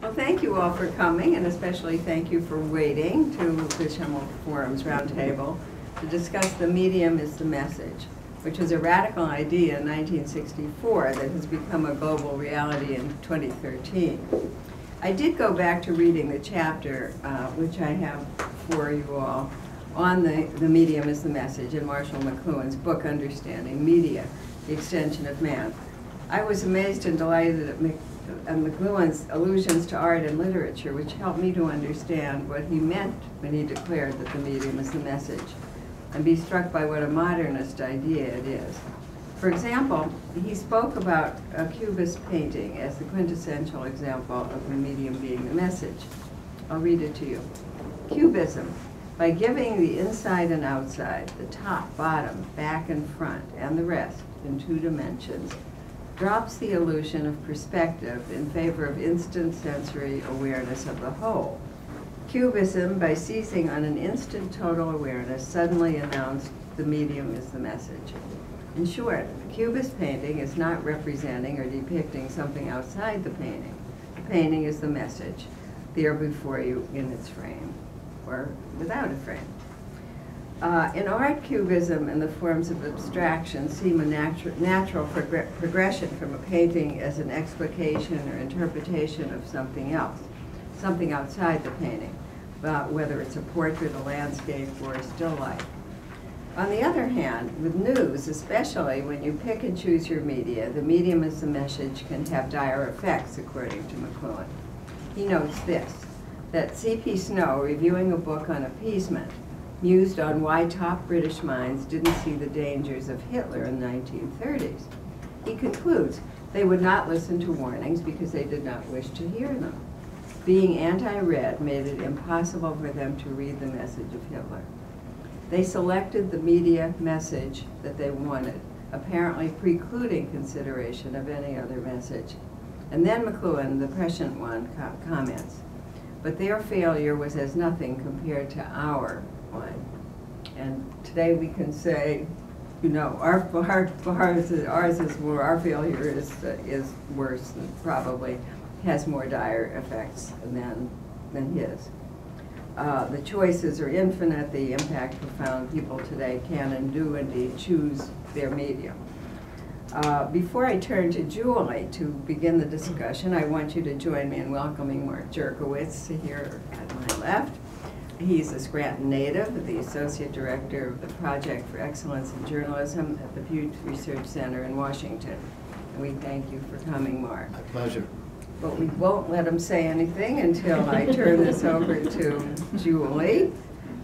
Well, thank you all for coming, and especially thank you for waiting to the Schemel Forum's roundtable to discuss the medium is the message, which was a radical idea in 1964 that has become a global reality in 2013. I did go back to reading the chapter, uh, which I have for you all, on the, the medium is the message in Marshall McLuhan's book, Understanding Media, The Extension of Man. I was amazed and delighted at Mc, uh, McLuhan's allusions to art and literature, which helped me to understand what he meant when he declared that the medium is the message, and be struck by what a modernist idea it is. For example, he spoke about a Cubist painting as the quintessential example of the medium being the message. I'll read it to you. Cubism, by giving the inside and outside, the top, bottom, back and front, and the rest in two dimensions, drops the illusion of perspective in favor of instant sensory awareness of the whole. Cubism, by seizing on an instant total awareness, suddenly announced the medium is the message. In short, the Cubist painting is not representing or depicting something outside the painting. The painting is the message, there before you in its frame, or without a frame. Uh, in art, cubism and the forms of abstraction seem a natu natural progr progression from a painting as an explication or interpretation of something else, something outside the painting, uh, whether it's a portrait, a landscape, or a still life. On the other hand, with news, especially when you pick and choose your media, the medium as the message can have dire effects, according to McLuhan. He notes this, that C.P. Snow, reviewing a book on appeasement, mused on why top British minds didn't see the dangers of Hitler in the 1930s. He concludes they would not listen to warnings because they did not wish to hear them. Being anti-red made it impossible for them to read the message of Hitler. They selected the media message that they wanted, apparently precluding consideration of any other message. And then McLuhan, the prescient one, co comments, but their failure was as nothing compared to our one. And today we can say, you know, our, our, ours, is, ours is more, our failure is, uh, is worse, and probably has more dire effects than, than his. Uh, the choices are infinite, the impact profound. People today can and do indeed choose their medium. Uh, before I turn to Julie to begin the discussion, I want you to join me in welcoming Mark Jurkowitz here at my left. He's a Scranton native, the Associate Director of the Project for Excellence in Journalism at the Pew Research Center in Washington. And we thank you for coming, Mark. My pleasure but we won't let him say anything until I turn this over to Julie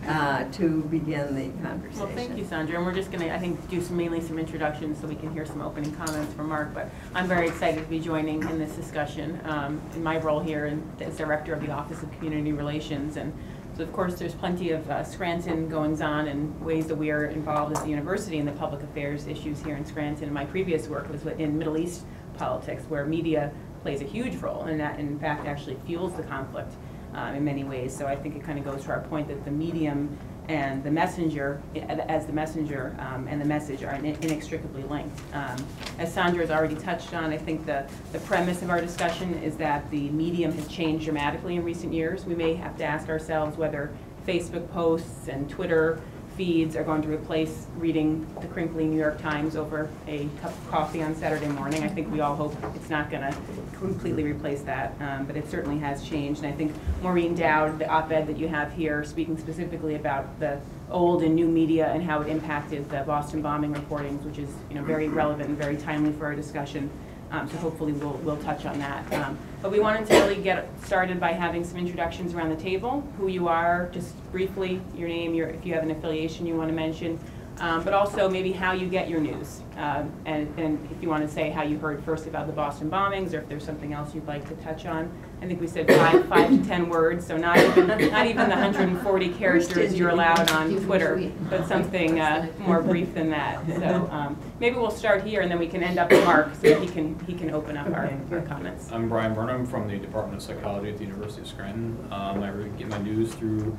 uh, to begin the conversation. Well, thank you, Sondra. And we're just going to, I think, do some, mainly some introductions so we can hear some opening comments from Mark. But I'm very excited to be joining in this discussion um, in my role here in, as Director of the Office of Community Relations. And so, of course, there's plenty of uh, Scranton goings on and ways that we are involved as the university in the public affairs issues here in Scranton. And My previous work was in Middle East politics, where media plays a huge role, and that in fact actually fuels the conflict um, in many ways. So I think it kind of goes to our point that the medium and the messenger, as the messenger um, and the message are inextricably linked. Um, as Sondra has already touched on, I think the, the premise of our discussion is that the medium has changed dramatically in recent years. We may have to ask ourselves whether Facebook posts and Twitter feeds are going to replace reading the crinkly New York Times over a cup of coffee on Saturday morning. I think we all hope it's not going to completely replace that, um, but it certainly has changed. And I think Maureen Dowd, the op-ed that you have here, speaking specifically about the old and new media and how it impacted the Boston bombing reportings, which is you know very relevant and very timely for our discussion. Um, so hopefully we'll, we'll touch on that. Um, but we wanted to really get started by having some introductions around the table, who you are, just briefly, your name, your, if you have an affiliation you want to mention, um, but also maybe how you get your news. Uh, and, and if you want to say how you heard first about the Boston bombings or if there's something else you'd like to touch on. I think we said five, five to ten words, so not even, not even the 140 characters you're allowed on Twitter, but something uh, more brief than that. So um, maybe we'll start here and then we can end up with Mark so he can, he can open up our, our comments. I'm Brian Burnham from the Department of Psychology at the University of Scranton. Um, I get my news through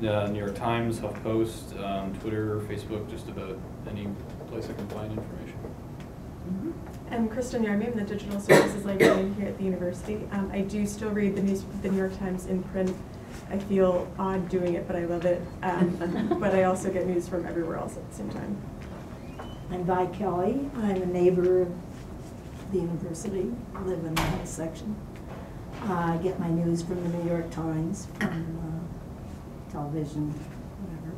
the New York Times, HuffPost, um, Twitter, Facebook, just about any place I can find information. I'm Kristen Yarmey, I'm the Digital Services Librarian here at the university. Um, I do still read the news, the New York Times in print. I feel odd doing it, but I love it. Um, but I also get news from everywhere else at the same time. I'm Vi Kelly. I'm a neighbor of the university, I live in the health section. Uh, I get my news from the New York Times, from uh, television, whatever,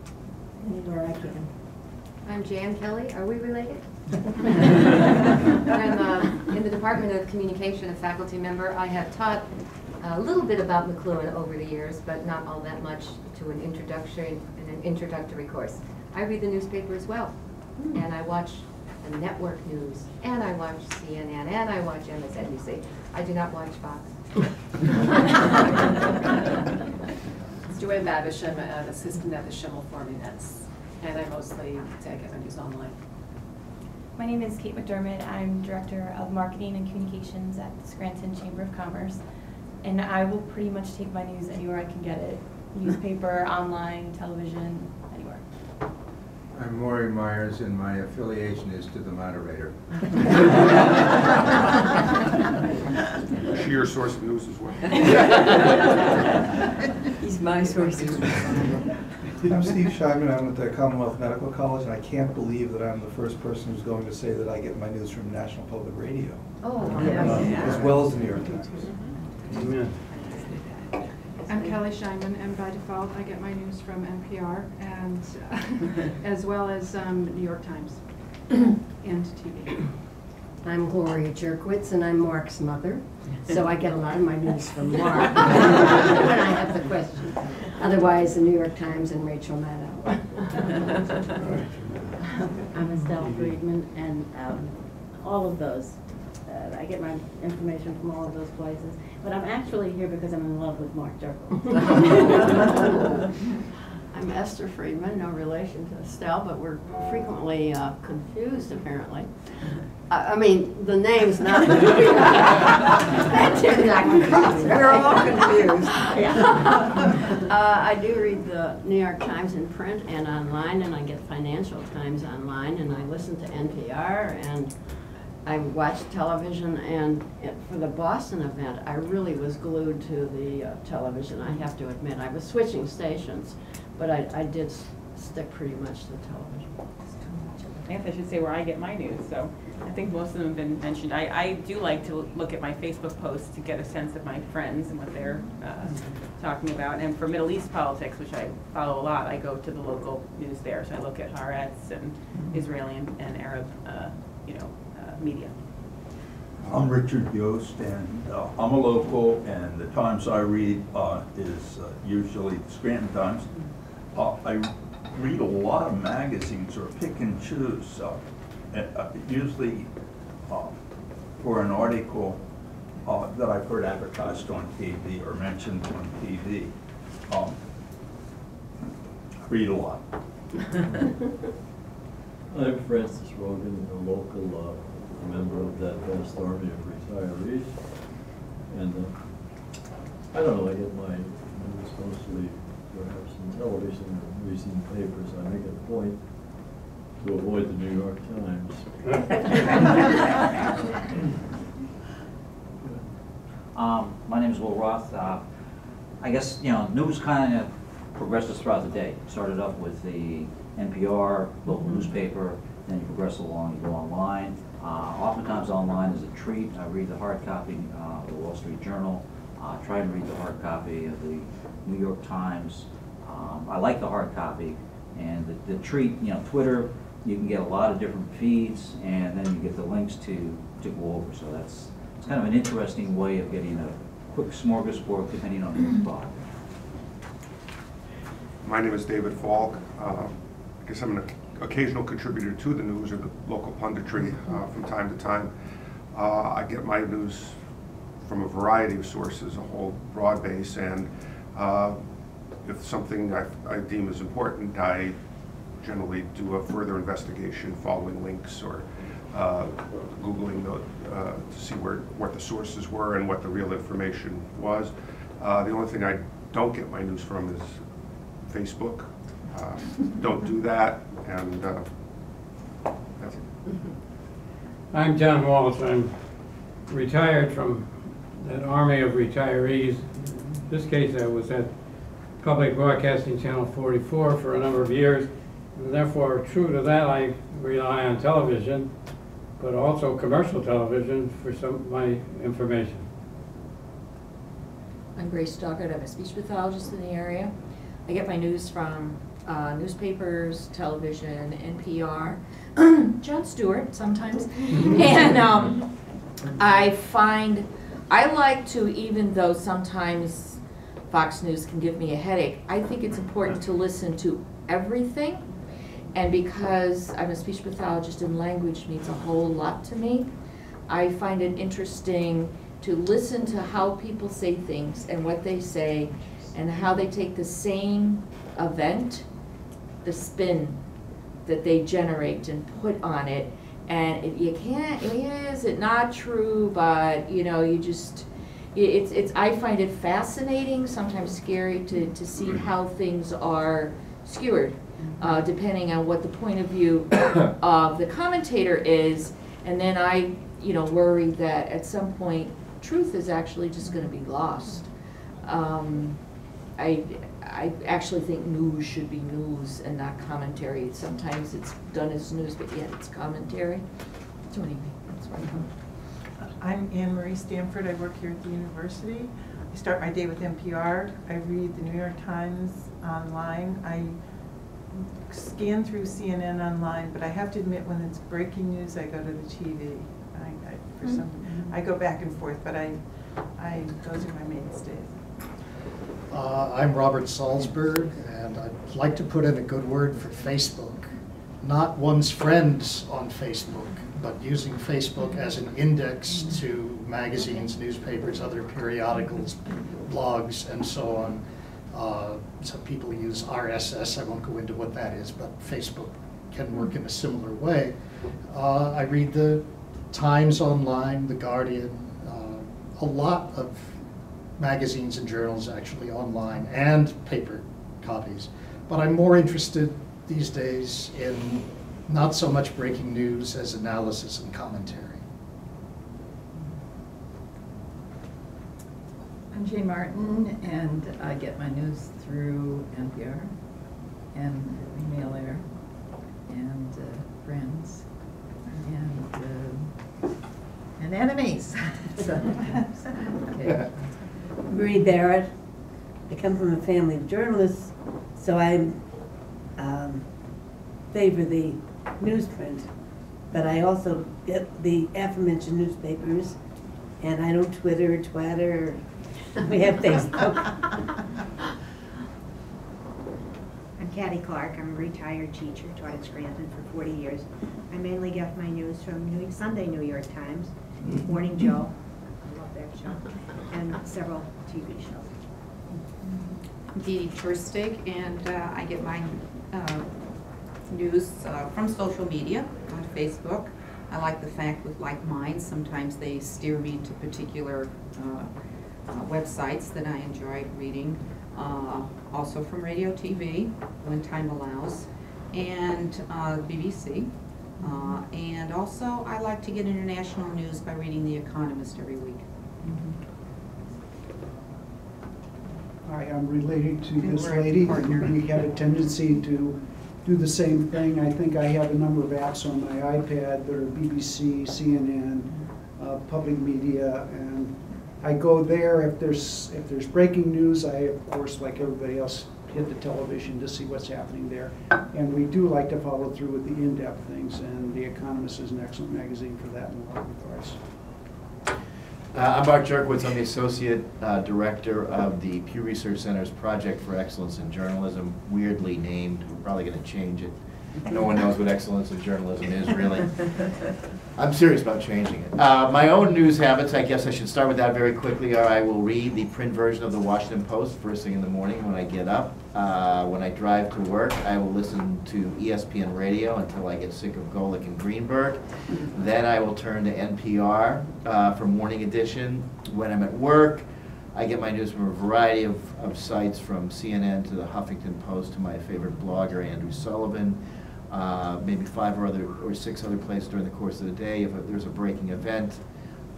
anywhere I can. I'm Jan Kelly. Are we related? I'm uh, in the Department of Communication, a faculty member. I have taught a little bit about McLuhan over the years, but not all that much to an introduction, in an introductory course. I read the newspaper as well, and I watch the network news, and I watch CNN, and I watch MSNBC. I do not watch Fox. It's Joanne Babish, I'm an assistant at the Schemel Forming Nets, and I mostly take my news online. My name is Kate McDermott. I'm Director of Marketing and Communications at the Scranton Chamber of Commerce. And I will pretty much take my news anywhere I can get it. Newspaper, online, television, anywhere. I'm Maury Myers, and my affiliation is to the moderator. Is she your source of news as well? He's my source. I'm Steve Scheiman, I'm at the Commonwealth Medical College, and I can't believe that I'm the first person who's going to say that I get my news from National Public Radio, Oh, uh, Yes. as well as the New York Times. I'm Kelly Scheinman, and by default, I get my news from NPR and, uh, as well as um, New York Times and TV. I'm Gloria Jurkowitz, and I'm Mark's mother, so I get a lot of my news from Mark when I have the questions. Otherwise, the New York Times and Rachel Maddow. I'm Estelle Friedman, and um, all of those. Uh, I get my information from all of those places. But I'm actually here because I'm in love with Mark Durkle. I'm Esther Friedman, no relation to Estelle, but we're frequently uh, confused, apparently. I I mean, the name's not. That did not cross We're all confused. Uh, I do read the New York Times in print and online, and I get Financial Times online, and I listen to NPR, and I watched television, and it- for the Boston event, I really was glued to the uh, television, I have to admit. I was switching stations, but I, I did stick pretty much to the television. I guess I should say where I get my news, so I think most of them have been mentioned. I, I do like to look at my Facebook posts to get a sense of my friends and what they're uh, talking about. And for Middle East politics, which I follow a lot, I go to the local news there. So I look at Haaretz and Israeli and and Arab, uh, you know, media. I'm Richard Yost, and uh, I'm a local, and the Times I read uh, is uh, usually the Scranton Times. Uh, I read a lot of magazines, or pick and choose, uh, and, uh, usually uh, for an article uh, that I've heard advertised on TV or mentioned on TV. Um, I read a lot. I'm Francis Rogan, a local uh, member of that vast army of retirees. And uh, I don't know, I get my news mostly perhaps in television or recent papers. I make it a point to avoid the New York Times. Um, my name is Will Roth. Uh, I guess, you know, news kind of progresses throughout the day. Started off with the NPR, local newspaper, then you progress along, you go online. Uh, oftentimes online is a treat. I read the hard copy uh, of the Wall Street Journal, uh, try and read the hard copy of the New York Times. Um, I like the hard copy, and the, the treat, you know, Twitter, you can get a lot of different feeds, and then you get the links to, to go over. So that's, it's kind of an interesting way of getting a quick smorgasbord depending on who you buy. My name is David Falk. Uh, I guess I'm an occasional contributor to the news or the local punditry uh, from time to time. Uh, I get my news from a variety of sources, a whole broad base, and uh, if something I I deem is important, I generally do a further investigation following links or uh, Googling the, uh, to see where, what the sources were and what the real information was. Uh, The only thing I don't get my news from is Facebook. Uh, Don't do that, and uh, that's it. I'm John Wallace. I'm retired from that army of retirees. In this case, I was at Public Broadcasting Channel 44 for a number of years. And therefore, true to that, I rely on television, but also commercial television for some of my information. I'm Grace Stockard, I'm a speech pathologist in the area. I get my news from uh, newspapers, television, NPR, Jon Stewart sometimes. And um, I find, I like to, even though sometimes Fox News can give me a headache, I think it's important to listen to everything. And because I'm a speech pathologist and language means a whole lot to me, I find it interesting to listen to how people say things and what they say and how they take the same event, the spin that they generate and put on it. And it, you can't, is it not true, but you know, you just, it's, it's, I find it fascinating, sometimes scary to, to see how things are skewered, uh, depending on what the point of view of the commentator is. And then I, you know, worry that at some point, truth is actually just gonna be lost. Um, I, I actually think news should be news and not commentary. Sometimes it's done as news, but yet it's commentary. So anyway, that's where I'm. I'm Anne Marie Stanford. I work here at the university. I start my day with NPR. I read the New York Times online. I scan through CNN online, but I have to admit, when it's breaking news, I go to the TV. I, I, for some, mm-hmm. I go back and forth, but I, I, those are my mainstays. Uh, I'm Robert Salzberg, and I'd like to put in a good word for Facebook. Not one's friends on Facebook, but using Facebook as an index to magazines, newspapers, other periodicals, blogs, and so on. Uh, Some people use RSS, I won't go into what that is, but Facebook can work in a similar way. Uh, I read the Times Online, The Guardian, uh, a lot of magazines and journals actually online and paper copies. But I'm more interested these days in not so much breaking news as analysis and commentary. I'm Jane Martin, and I get my news through NPR and Email Air and uh, friends and uh, and enemies. sometimes. Okay. Marie Barrett. I come from a family of journalists, so I um, favor the newsprint. But I also get the aforementioned newspapers, and I don't Twitter. We have Facebook. I'm Kathy Clark. I'm a retired teacher, taught at Scranton for 40 years. I mainly get my news from New Sunday New York Times, Morning Joe, I love that show, and several TV shows. I'm Dee Dee Turstig, and uh, I get my uh, news uh, from social media, on Facebook. I like the fact with Like Minds, sometimes they steer me to particular uh, uh, websites that I enjoy reading. Uh, Also from radio, TV, when time allows, and BBC. And also, I like to get international news by reading The Economist every week. I am related to And this lady. partner. We have a tendency to do the same thing. I think I have a number of apps on my iPad that are BBC, CNN, uh, public media, and I go there if there's, if there's breaking news, I, of course, like everybody else, hit the television to see what's happening there. And we do like to follow through with the in-depth things, and The Economist is an excellent magazine for that in a lot of regards. Uh, I'm Mark Jurkowitz. I'm the Associate uh, Director of the Pew Research Center's Project for Excellence in Journalism, weirdly named. We're probably going to change it. No one knows what excellence in journalism is, really. I'm serious about changing it. Uh, my own news habits, I guess I should start with that very quickly, are I will read the print version of the Washington Post first thing in the morning when I get up. Uh, when I drive to work, I will listen to ESPN radio until I get sick of Golic and Greenberg. Then I will turn to NPR uh, for morning edition. When I'm at work, I get my news from a variety of, of sites, from CNN to the Huffington Post to my favorite blogger, Andrew Sullivan. Uh, maybe five or other, or six other places during the course of the day. If there's a breaking event,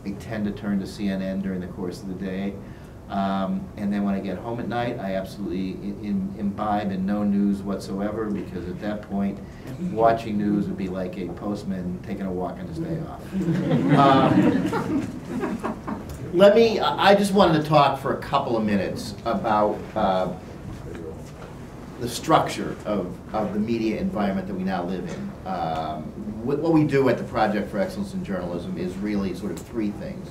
I tend to turn to CNN during the course of the day. Um, and then when I get home at night, I absolutely i- im- imbibe in no news whatsoever because at that point, watching news would be like a postman taking a walk on his day off. Um, Let me, I I just wanted to talk for a couple of minutes about uh, the structure of, of the media environment that we now live in. Um, What what we do at the Project for Excellence in Journalism is really sort of three things.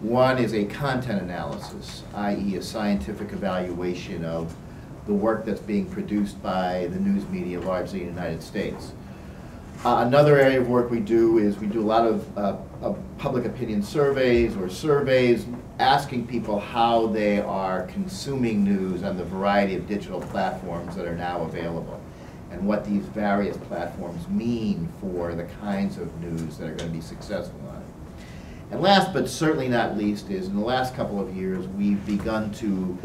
One is a content analysis, i.e. a scientific evaluation of the work that's being produced by the news media largely in the United States. Uh, Another area of work we do is we do a lot of, uh, of public opinion surveys or surveys asking people how they are consuming news on the variety of digital platforms that are now available and what these various platforms mean for the kinds of news that are going to be successful on it. And last but certainly not least is in the last couple of years, we've begun to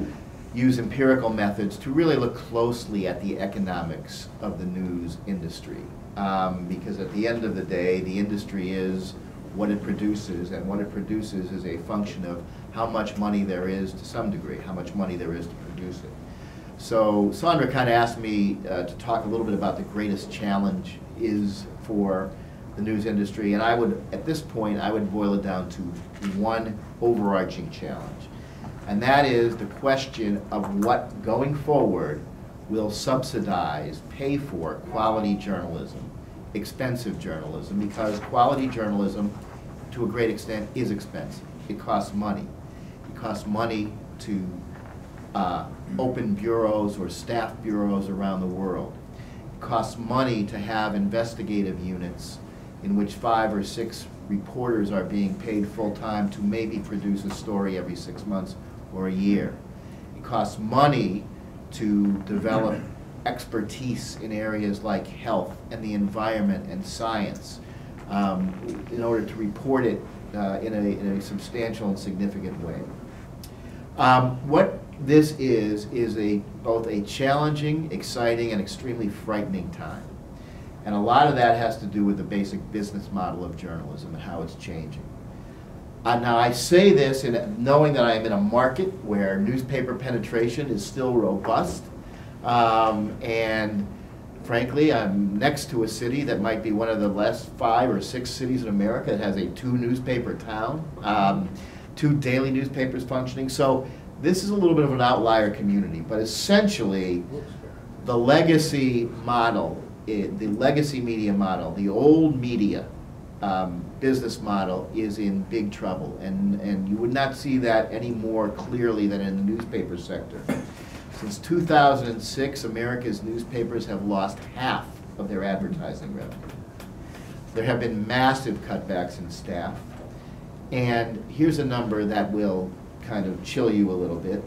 use empirical methods to really look closely at the economics of the news industry. Um, because at the end of the day, the industry is what it produces, and what it produces is a function of how much money there is to some degree, how much money there is to produce it. So Sondra kind of asked me uh, to talk a little bit about the greatest challenge is for the news industry, and I would, at this point, I would boil it down to one overarching challenge. And that is the question of what, going forward, will subsidize, pay for quality journalism, expensive journalism, because quality journalism, to a great extent, is expensive. It costs money. Costs money to uh, open bureaus or staff bureaus around the world. It costs money to have investigative units in which five or six reporters are being paid full-time to maybe produce a story every six months or a year. It costs money to develop expertise in areas like health and the environment and science um, in order to report it uh, in, a, in a substantial and significant way. Um, what this is, is a, both a challenging, exciting, and extremely frightening time. And a lot of that has to do with the basic business model of journalism and how it's changing. Uh, now, I say this in knowing that I am in a market where newspaper penetration is still robust. Um, and frankly, I'm next to a city that might be one of the last five or six cities in America that has a two newspaper town, um, two daily newspapers functioning. So this is a little bit of an outlier community, but essentially, the legacy model, the legacy media model, the old media um, business model is in big trouble. And, and you would not see that any more clearly than in the newspaper sector. Since 2006, America's newspapers have lost half of their advertising revenue. There have been massive cutbacks in staff. And here's a number that will kind of chill you a little bit.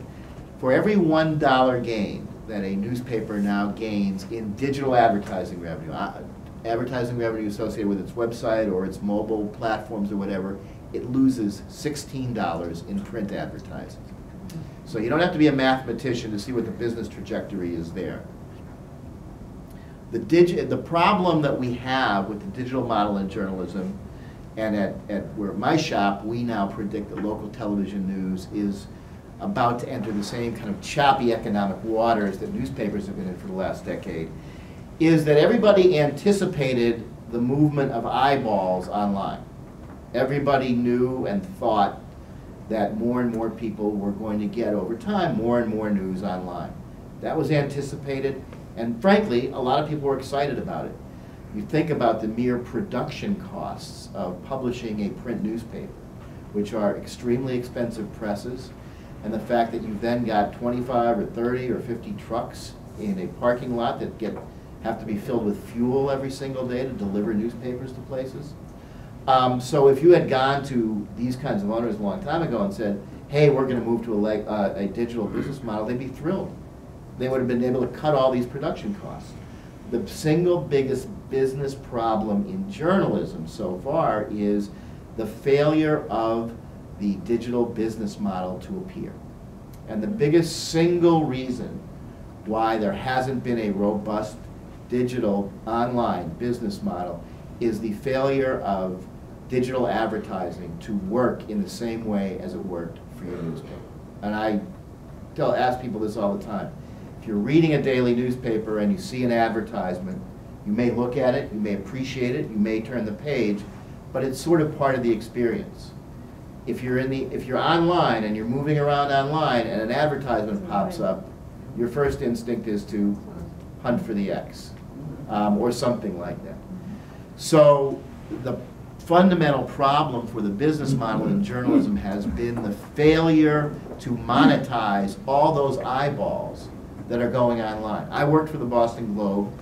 For every one dollar gain that a newspaper now gains in digital advertising revenue, uh, advertising revenue associated with its website or its mobile platforms or whatever, it loses sixteen dollars in print advertising. So you don't have to be a mathematician to see what the business trajectory is there. The digi, the problem that we have with the digital model in journalism, and at, at where my shop, we now predict that local television news is about to enter the same kind of choppy economic waters that newspapers have been in for the last decade, is that everybody anticipated the movement of eyeballs online. Everybody knew and thought that more and more people were going to get over time more and more news online. That was anticipated, and frankly, a lot of people were excited about it. You think about the mere production costs of publishing a print newspaper, which are extremely expensive presses, and the fact that you've then got 25 or 30 or 50 trucks in a parking lot that get have to be filled with fuel every single day to deliver newspapers to places. Um, so if you had gone to these kinds of owners a long time ago and said, hey, we're going to move to a, uh, a digital business model, they'd be thrilled. They would have been able to cut all these production costs. The single biggest business problem in journalism so far is the failure of the digital business model to appear. And the biggest single reason why there hasn't been a robust digital online business model is the failure of digital advertising to work in the same way as it worked for your newspaper. And I tell, ask people this all the time. If you're reading a daily newspaper and you see an advertisement, you may look at it, you may appreciate it, you may turn the page, but it's sort of part of the experience. If you're in the, if you're online and you're moving around online and an advertisement pops up, your first instinct is to hunt for the X, um, or something like that. So the fundamental problem for the business model in journalism has been the failure to monetize all those eyeballs that are going online. I worked for the Boston Globe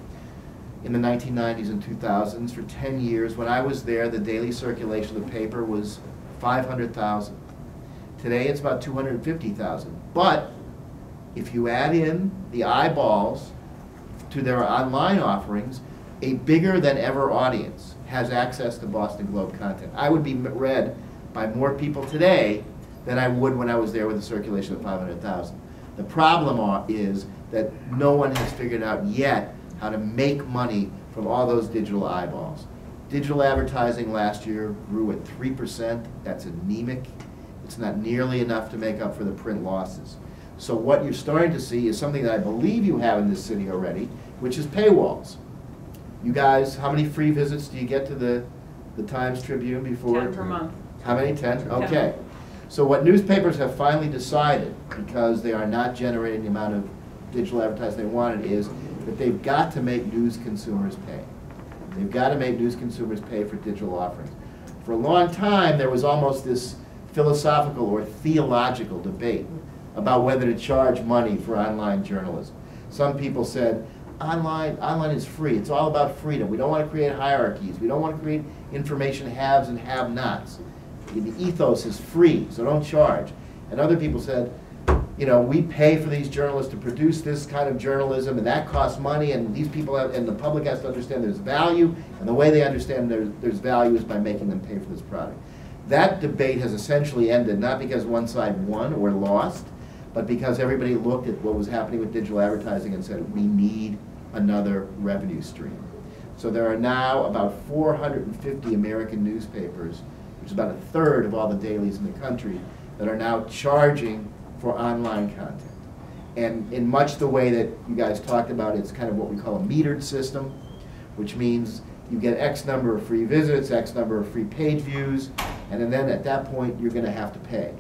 in the 1990s and 2000s for 10 years. When I was there, the daily circulation of the paper was 500,000. Today, it's about 250,000. But if you add in the eyeballs to their online offerings, a bigger than ever audience has access to Boston Globe content. I would be read by more people today than I would when I was there with a circulation of 500,000. The problem is that no one has figured out yet how to make money from all those digital eyeballs. Digital advertising last year grew at 3%. That's anemic. It's not nearly enough to make up for the print losses. So what you're starting to see is something that I believe you have in this city already, which is paywalls. You guys, how many free visits do you get to the, the Times Tribune before? Ten per month. How many? Ten? Ten. Okay. So what newspapers have finally decided, because they are not generating the amount of digital advertising they wanted, is that they've got to make news consumers pay. They've got to make news consumers pay for digital offerings. For a long time, there was almost this philosophical or theological debate about whether to charge money for online journalism. Some people said, online, online is free. It's all about freedom. We don't want to create hierarchies. We don't want to create information haves and have-nots. The ethos is free, so don't charge. And other people said, you know, we pay for these journalists to produce this kind of journalism, and that costs money, and these people have, and the public has to understand there's value, and the way they understand there's, there's value is by making them pay for this product. That debate has essentially ended, not because one side won or lost, but because everybody looked at what was happening with digital advertising and said, we need another revenue stream. So there are now about 450 American newspapers, which is about a third of all the dailies in the country, that are now charging for online content. And in much the way that you guys talked about, it's kind of what we call a metered system, which means you get X number of free visits, X number of free page views, and then at that point, you're gonna have to pay.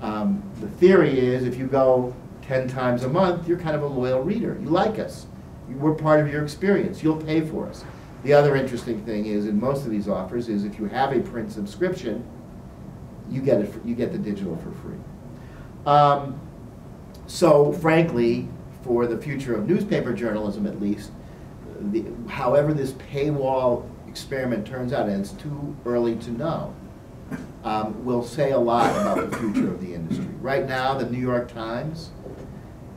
Um, the theory is if you go 10 times a month, you're kind of a loyal reader. You like us. We're part of your experience. You'll pay for us. The other interesting thing is in most of these offers is if you have a print subscription, you get it, for- you get the digital for free. Um, so frankly, for the future of newspaper journalism at least, the, however this paywall experiment turns out, and it's too early to know, um, will say a lot about the future of the industry. Right now, the New York Times,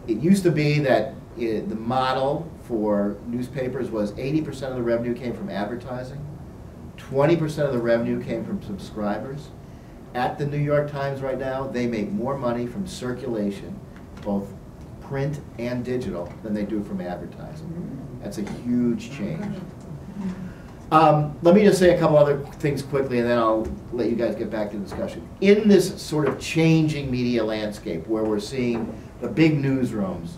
it used to be that it, the model for newspapers was 80% of the revenue came from advertising, 20% of the revenue came from subscribers. At the New York Times right now, they make more money from circulation, both print and digital, than they do from advertising. That's a huge change. Um, let me just say a couple other things quickly, and then I'll let you guys get back to the discussion. In this sort of changing media landscape, where we're seeing the big newsrooms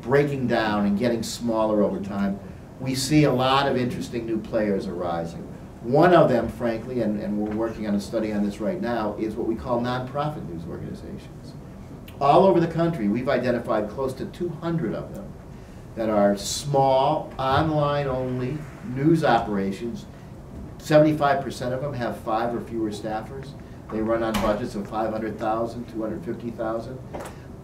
breaking down and getting smaller over time, we see a lot of interesting new players arising. One of them, frankly, and, and we're working on a study on this right now, is what we call nonprofit news organizations. All over the country, we've identified close to 200 of them that are small, online-only news operations. 75% of them have five or fewer staffers. They run on budgets of 500,000, 250,000.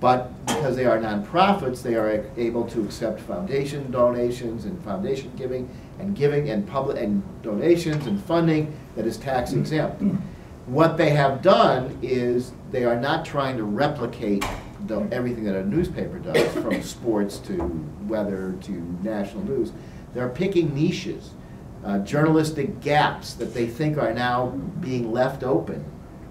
But because they are nonprofits, they are able to accept foundation donations and foundation giving and giving and public and donations and funding that is tax exempt. What they have done is they are not trying to replicate the, everything that a newspaper does, from sports to weather to national news. They're picking niches, uh, journalistic gaps that they think are now being left open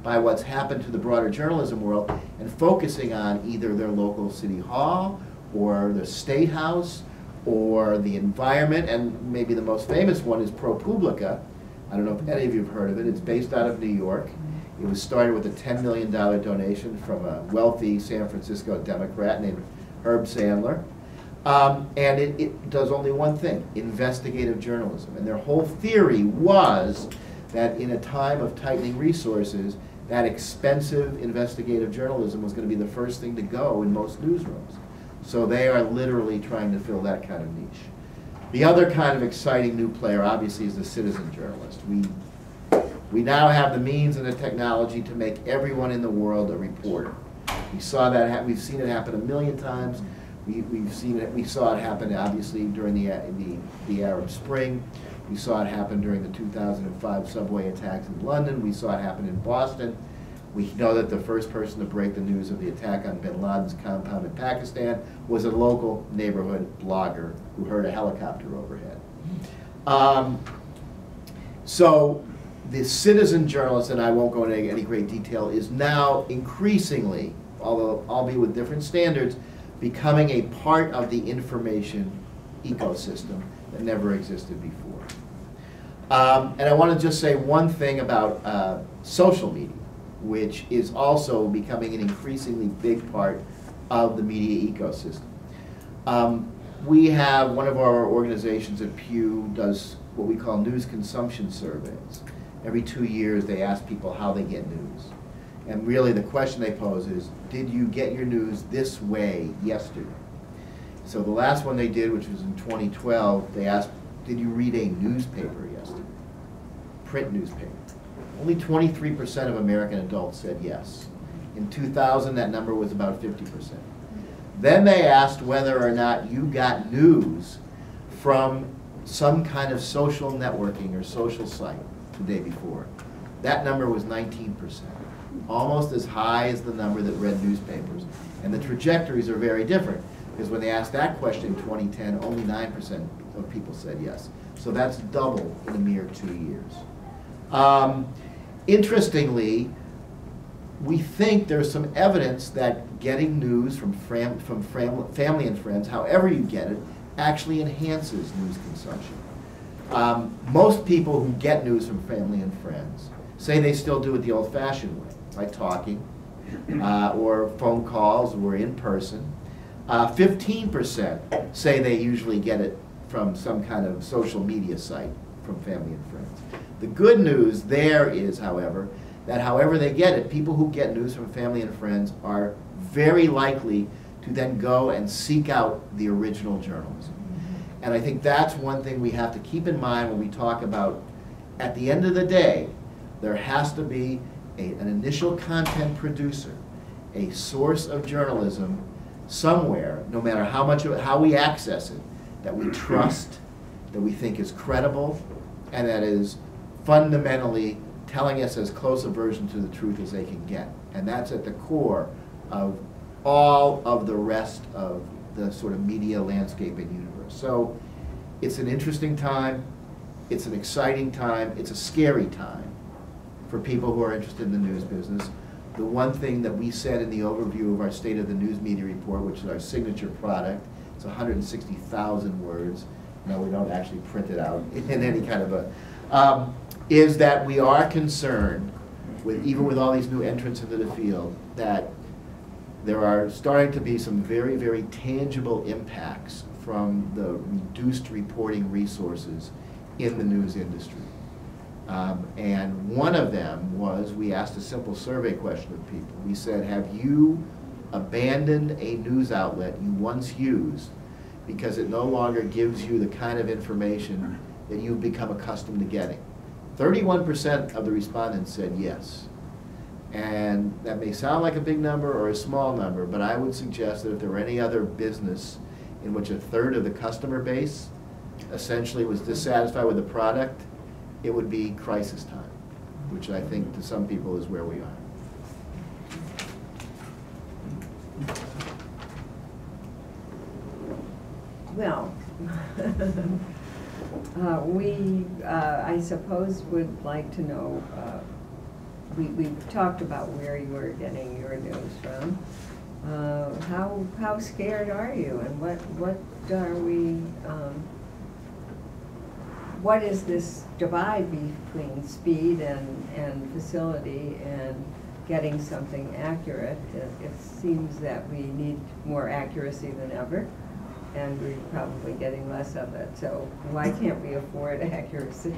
by what's happened to the broader journalism world and focusing on either their local city hall or the state house or the environment, and maybe the most famous one is ProPublica. I don't know if any of you have heard of it. It's based out of New York. It was started with a $10 million donation from a wealthy San Francisco Democrat named Herb Sandler. Um, and it, it does only one thing, investigative journalism. And their whole theory was that in a time of tightening resources, that expensive investigative journalism was going to be the first thing to go in most newsrooms. So they are literally trying to fill that kind of niche. The other kind of exciting new player, obviously, is the citizen journalist. We, we now have the means and the technology to make everyone in the world a reporter. We saw that, we've seen it happen a million times. We, we've seen it, we saw it happen, obviously, during the, uh, the, the Arab Spring. We saw it happen during the 2005 subway attacks in London. We saw it happen in Boston. We know that the first person to break the news of the attack on bin Laden's compound in Pakistan was a local neighborhood blogger who heard a helicopter overhead. Um, so the citizen journalist, and I won't go into any great detail, is now increasingly, although albeit with different standards, becoming a part of the information ecosystem that never existed before. Um, and I want to just say one thing about uh, social media, which is also becoming an increasingly big part of the media ecosystem. Um, we have one of our organizations at Pew does what we call news consumption surveys. Every two years, they ask people how they get news. And really, the question they pose is, did you get your news this way yesterday? So the last one they did, which was in 2012, they asked, did you read a newspaper yesterday? Print newspaper. Only 23% of American adults said yes. In 2000, that number was about 50%. Then they asked whether or not you got news from some kind of social networking or social site the day before. That number was 19%, almost as high as the number that read newspapers. And the trajectories are very different, because when they asked that question in 2010, only 9% of people said yes. So that's double in a mere two years. Um, interestingly, we think there's some evidence that getting news from, fram, from fram, family and friends, however you get it, actually enhances news consumption. Um, most people who get news from family and friends say they still do it the old-fashioned way, by talking, uh, or phone calls, or in person. Uh, 15% say they usually get it from some kind of social media site from family and friends. The good news there is, however, that however they get it, people who get news from family and friends are very likely to then go and seek out the original journalism. And I think that's one thing we have to keep in mind when we talk about, at the end of the day, there has to be a, an initial content producer, a source of journalism somewhere, no matter how much, of it- how we access it, that we trust, that we think is credible, and that is fundamentally telling us as close a version to the truth as they can get. And that's at the core of all of the rest of the sort of media landscape and universe. So it's an interesting time, it's an exciting time, it's a scary time for people who are interested in the news business. The one thing that we said in the overview of our State of the News Media Report, which is our signature product, it's 160,000 words. No, we don't actually print it out in any kind of a, um, is that we are concerned with, even with all these new entrants into the field, that there are starting to be some very, very tangible impacts from the reduced reporting resources in the news industry. Um, and one of them was we asked a simple survey question of people. We said, Have you abandoned a news outlet you once used because it no longer gives you the kind of information that you've become accustomed to getting? 31% of the respondents said yes. And that may sound like a big number or a small number, but I would suggest that if there were any other business in which a third of the customer base essentially was dissatisfied with the product, it would be crisis time, which I think to some people is where we are. Well, uh, we, uh, I suppose, would like to know, uh, we, we've talked about where you are getting your news from. Uh, How, how scared are you and what, what are we, um, what is this divide between speed and, and facility and getting something accurate? It, it seems that we need more accuracy than ever, and we're probably getting less of it, so why can't we afford accuracy?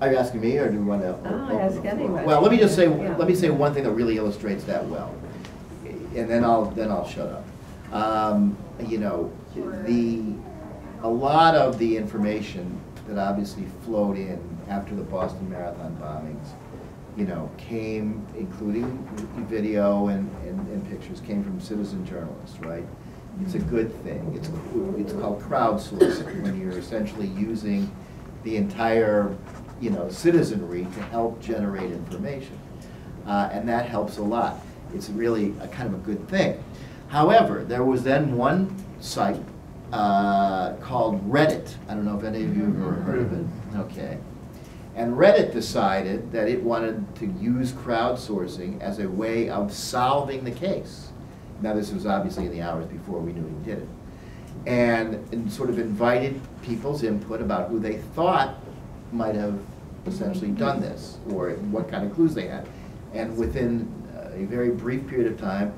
Are you asking me, or do you want to? I'll ask anybody. Well, let me just say, Yeah. let me say one thing that really illustrates that well, and then I'll, then I'll shut up. Um, You know, the, a lot of the information that obviously flowed in after the Boston Marathon bombings, you know, came, including video and, and and pictures, came from citizen journalists, right? It's a good thing. It's, it's called crowdsourcing, when you're essentially using the entire, you know, citizenry to help generate information. Uh, and that helps a lot. It's really a kind of a good thing. However, there was then one site uh, called Reddit. I don't know if any of you have ever heard of it. Okay. And Reddit decided that it wanted to use crowdsourcing as a way of solving the case. Now, this was obviously in the hours before we knew he did it. And, and sort of invited people's input about who they thought might have essentially done this, or what kind of clues they had. And within uh, a very brief period of time,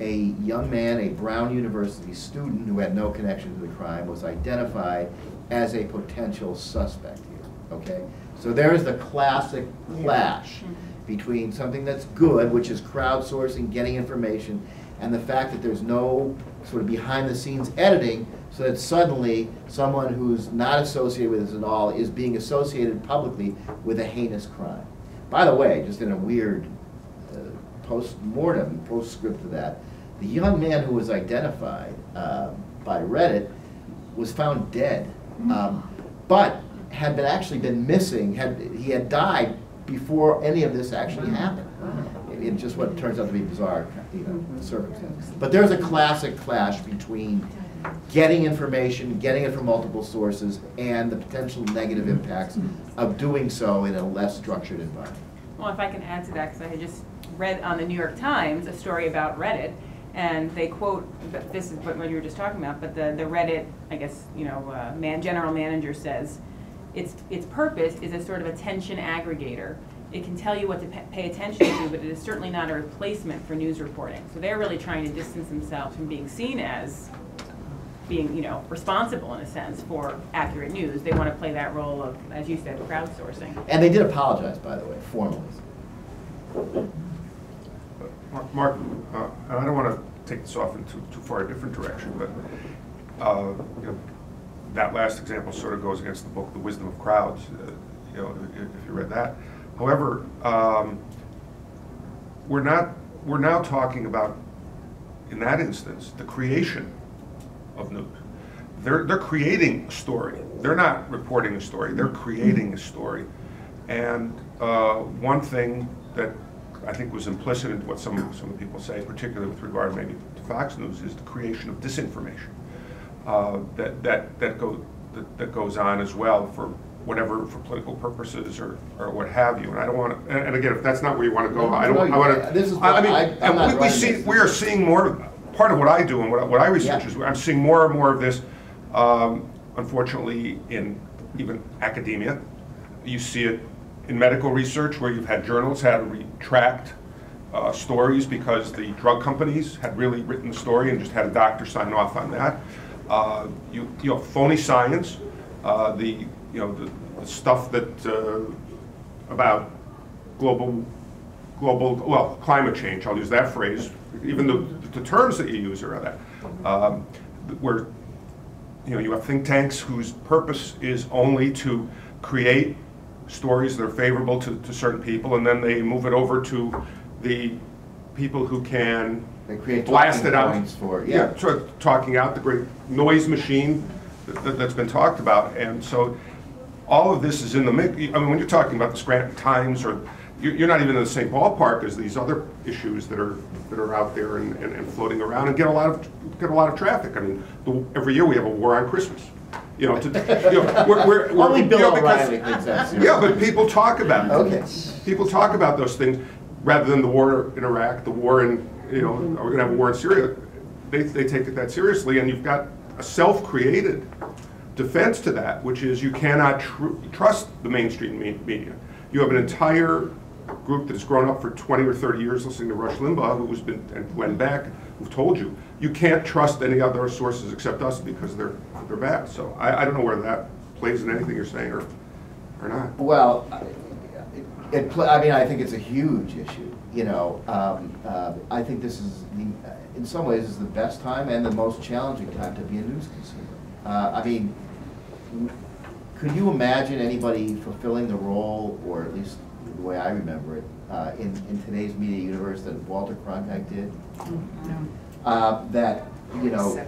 a young man, a Brown University student who had no connection to the crime, was identified as a potential suspect here, okay? So there's the classic clash between something that's good, which is crowdsourcing, getting information, and the fact that there's no sort of behind-the-scenes editing, so that suddenly someone who's not associated with this at all is being associated publicly with a heinous crime. By the way, just in a weird uh, post-mortem, postscript to that, the young man who was identified uh, by Reddit was found dead, um, but had been actually been missing. Had he had died before any of this actually happened. In- In just what turns out to be bizarre, you know, circumstances. But there's a classic clash between getting information, getting it from multiple sources, and the potential negative impacts of doing so in a less structured environment. Well, if I can add to that, because I had just read on the New York Times a story about Reddit, and they quote, but this is what what you were just talking about, but the, the Reddit, I guess, you know, uh, man, general manager says, its, its purpose is a sort of attention aggregator. It can tell you what to pay attention to, but it is certainly not a replacement for news reporting. So they're really trying to distance themselves from being seen as being, you know, responsible in a sense for accurate news. They want to play that role of, as you said, crowdsourcing. And they did apologize, by the way, formally. Mark- Mark, uh, I don't want to take this off into too far a different direction, but, uh, you know, that last example sort of goes against the book, The Wisdom of Crowds, uh, you know, if you read that. However, um, we're not, we're now talking about, in that instance, the creation of news. They're, they're creating a story. They're not reporting a story, they're creating a story. And uh, one thing that I think was implicit in what some, some people say, particularly with regard maybe to Fox News, is the creation of disinformation. Uh, That, that, that go, that, that goes on as well for whatever, for political purposes or, or what have you. And I don't want to, and again, if that's not where you want to go, I don't, I want to. This is I mean, I- I'm and not we- we see, this. we are seeing more, part of what I do and what what I research Yeah. is, I'm seeing more and more of this, um, unfortunately, in even academia. You see it in medical research, where you've had journals had to retract uh, stories because the drug companies had really written the story and just had a doctor sign off on that. Uh, You, you know, phony science, uh, the, you know, the the stuff that, uh, about global, global, well, climate change, I'll use that phrase, even though the terms that you use are that. Um, Where, you know, you have think tanks whose purpose is only to create stories that are favorable to, to certain people, and then they move it over to the people who can They create blast it out. for yeah. sort talking out the great noise machine that- that's been talked about, and so all of this is in the mix. I mean, when you're talking about the Scranton Times, or you're, you're not even in the same ballpark as these other issues that are that are out there and, and, and floating around and get a lot of get a lot of traffic. I mean, the, every year we have a war on Christmas. You know, to, you know, we're, we're, Only we're- Bill you know, because- O'Reilly thinks that's Yeah, but people talk about it. Okay. People talk about those things. Rather than the war in Iraq, the war in, you know, are we gonna have a war in Syria? They, they take it that seriously, and you've got a self-created defense to that, which is you cannot tr- trust the mainstream me- media. You have an entire group that has grown up for 20 or 30 years listening to Rush Limbaugh, who's been, and Glenn Beck, who've told you, you can't trust any other sources except us because they're, they're bad. So I, I don't know whether that plays in anything you're saying or, or not. Well, it, I mean, I think it's a huge issue, you know. Um, uh, I think this is, the, in some ways, is the best time and the most challenging time to be a news consumer. Uh, I mean, could you imagine anybody fulfilling the role, or at least the way I remember it, uh, in, in today's media universe that Walter Cronkite did? Uh, that, you know.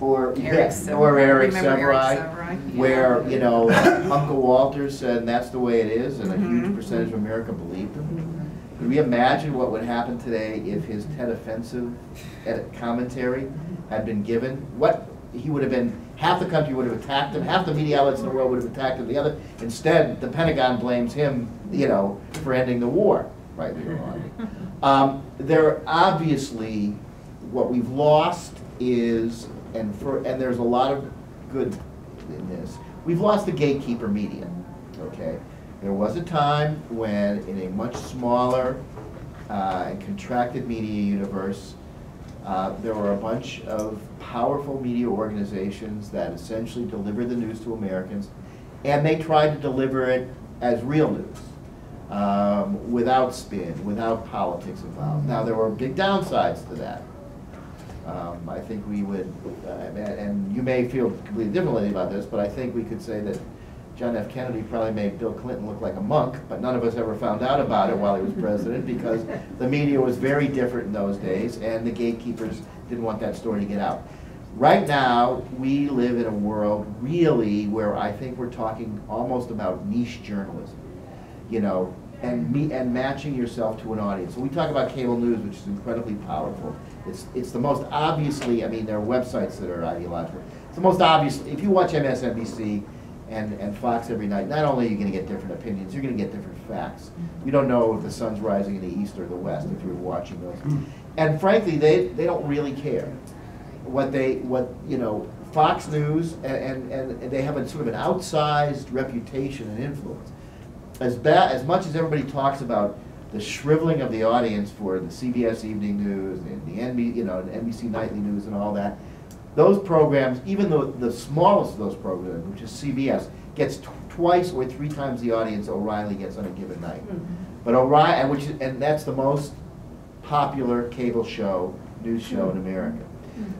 Or, Eric yeah, or Eric Remember Eric Sevareid, Sevareid? where, you know, Uncle Walter said, that's the way it is, and a huge Mhm. percentage of America believed him. Could we imagine what would happen today if his Tet Offensive commentary had been given? What, he would have been, half the country would have attacked him, half the media outlets in the world would have attacked him, the other, instead, the Pentagon blames him, you know, for ending the war, rightly or wrongly. Um, there obviously, what we've lost is, and for, and there's a lot of good in this, we've lost the gatekeeper media, okay? There was a time when, in a much smaller uh, and contracted media universe, uh, there were a bunch of powerful media organizations that essentially delivered the news to Americans, and they tried to deliver it as real news, um, without spin, without politics involved. Now, there were big downsides to that. Um, I think we would, uh, and- you may feel completely differently about this, but I think we could say that John F. Kennedy probably made Bill Clinton look like a monk, but none of us ever found out about it while he was president because the media was very different in those days and the gatekeepers didn't want that story to get out. Right now, we live in a world really where I think we're talking almost about niche journalism, you know, and me, and matching yourself to an audience. So we talk about cable news, which is incredibly powerful. It's, it's the most obviously, I mean, there are websites that are ideological. It's the most obvious, if you watch MSNBC and, and Fox every night, not only are you gonna get different opinions, you're gonna get different facts. You don't know if the sun's rising in the east or the west if you're watching those. Hmm. And frankly, they, they don't really care. What they, what, you know, Fox News, and, and, and they have a sort of an outsized reputation and influence. As bad, as much as everybody talks about the shriveling of the audience for the CBS Evening News and the NB, you know, the NBC Nightly News and all that, those programs, even though the smallest of those programs, which is CBS, gets tw- twice or three times the audience O'Reilly gets on a given night. But O'Reilly, and which is, and that's the most popular cable show, news show in America.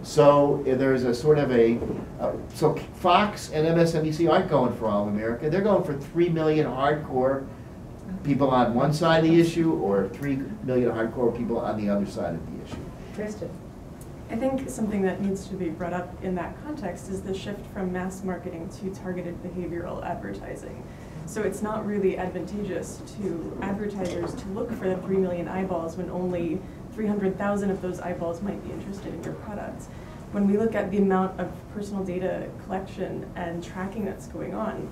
So uh, there's a sort of a, uh, so Fox and MSNBC aren't going for all of America. They're going for three million hardcore people on one side of the issue or three million hardcore people on the other side of the issue. Kristen? I think something that needs to be brought up in that context is the shift from mass marketing to targeted behavioral advertising. So it's not really advantageous to advertisers to look for the three million eyeballs when only three hundred thousand of those eyeballs might be interested in your products. When we look at the amount of personal data collection and tracking that's going on,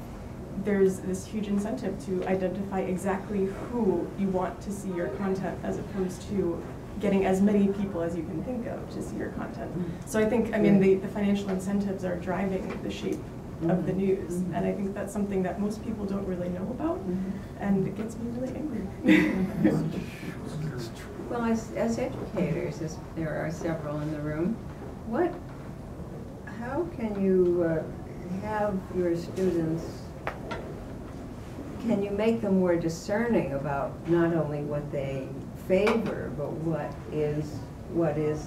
there's this huge incentive to identify exactly who you want to see your content as opposed to getting as many people as you can think of to see your content. Mm-hmm. So I think, I mean, the, the financial incentives are driving the shape of the mm-hmm. news. Mm-hmm. And I think that's something that most people don't really know about, and it gets me really angry. Well, as, as educators, as there are several in the room, what, how can you uh, have your students, can you make them more discerning about not only what they favor, but what is, what is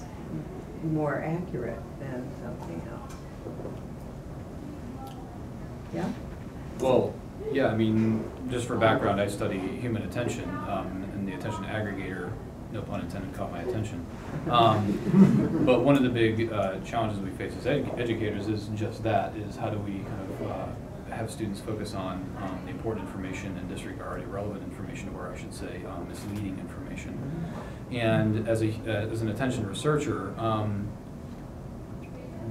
more accurate than something else? Yeah? Well, yeah, I mean, just for background, I study human attention, um, and the attention aggregator, no pun intended, caught my attention. Um, but one of the big uh, challenges we face as edu- educators is just that, is how do we kind of uh, have students focus on um, important information and disregard irrelevant information, or I should say, um, misleading information. And as a, uh, as an attention researcher, um,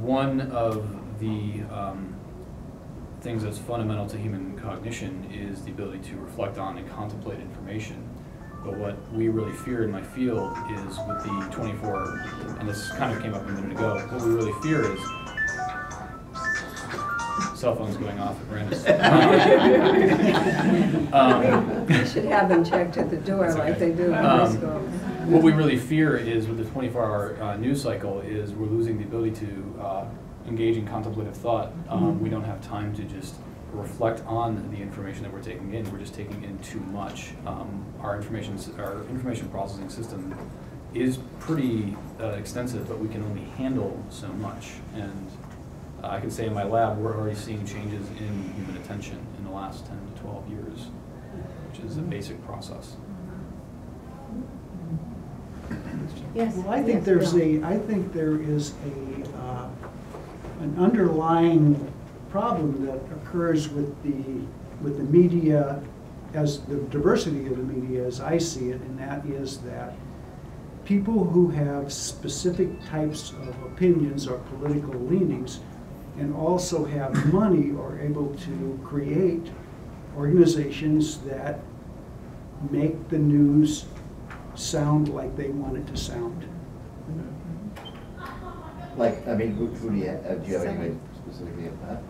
one of the um, things that's fundamental to human cognition is the ability to reflect on and contemplate information But what we really fear in my field is with the 24, and this kind of came up a minute ago, what we really fear is cell phones going off at random. Um, You should have them checked at the door That's like they do in Um, high school. What we really fear is with the 24-hour uh, news cycle is we're losing the ability to uh, engage in contemplative thought. Um, We don't have time to just reflect on the information that we're taking in. We're just taking in too much. Um, Our information, our information processing system is pretty uh, extensive, but we can only handle so much. And uh, I can say in my lab, we're already seeing changes in human attention in the last 10 to 12 years, which is a basic process. Yes. Well, I think yes, there's Bill. a, I think there is a, uh, an underlying problem that occurs with the, with the media as the diversity of the media as I see it, and that is that people who have specific types of opinions or political leanings and also have money are able to create organizations that make the news sound like they want it to sound. Like, I mean, who, who do you, uh, do you have any specifically of that?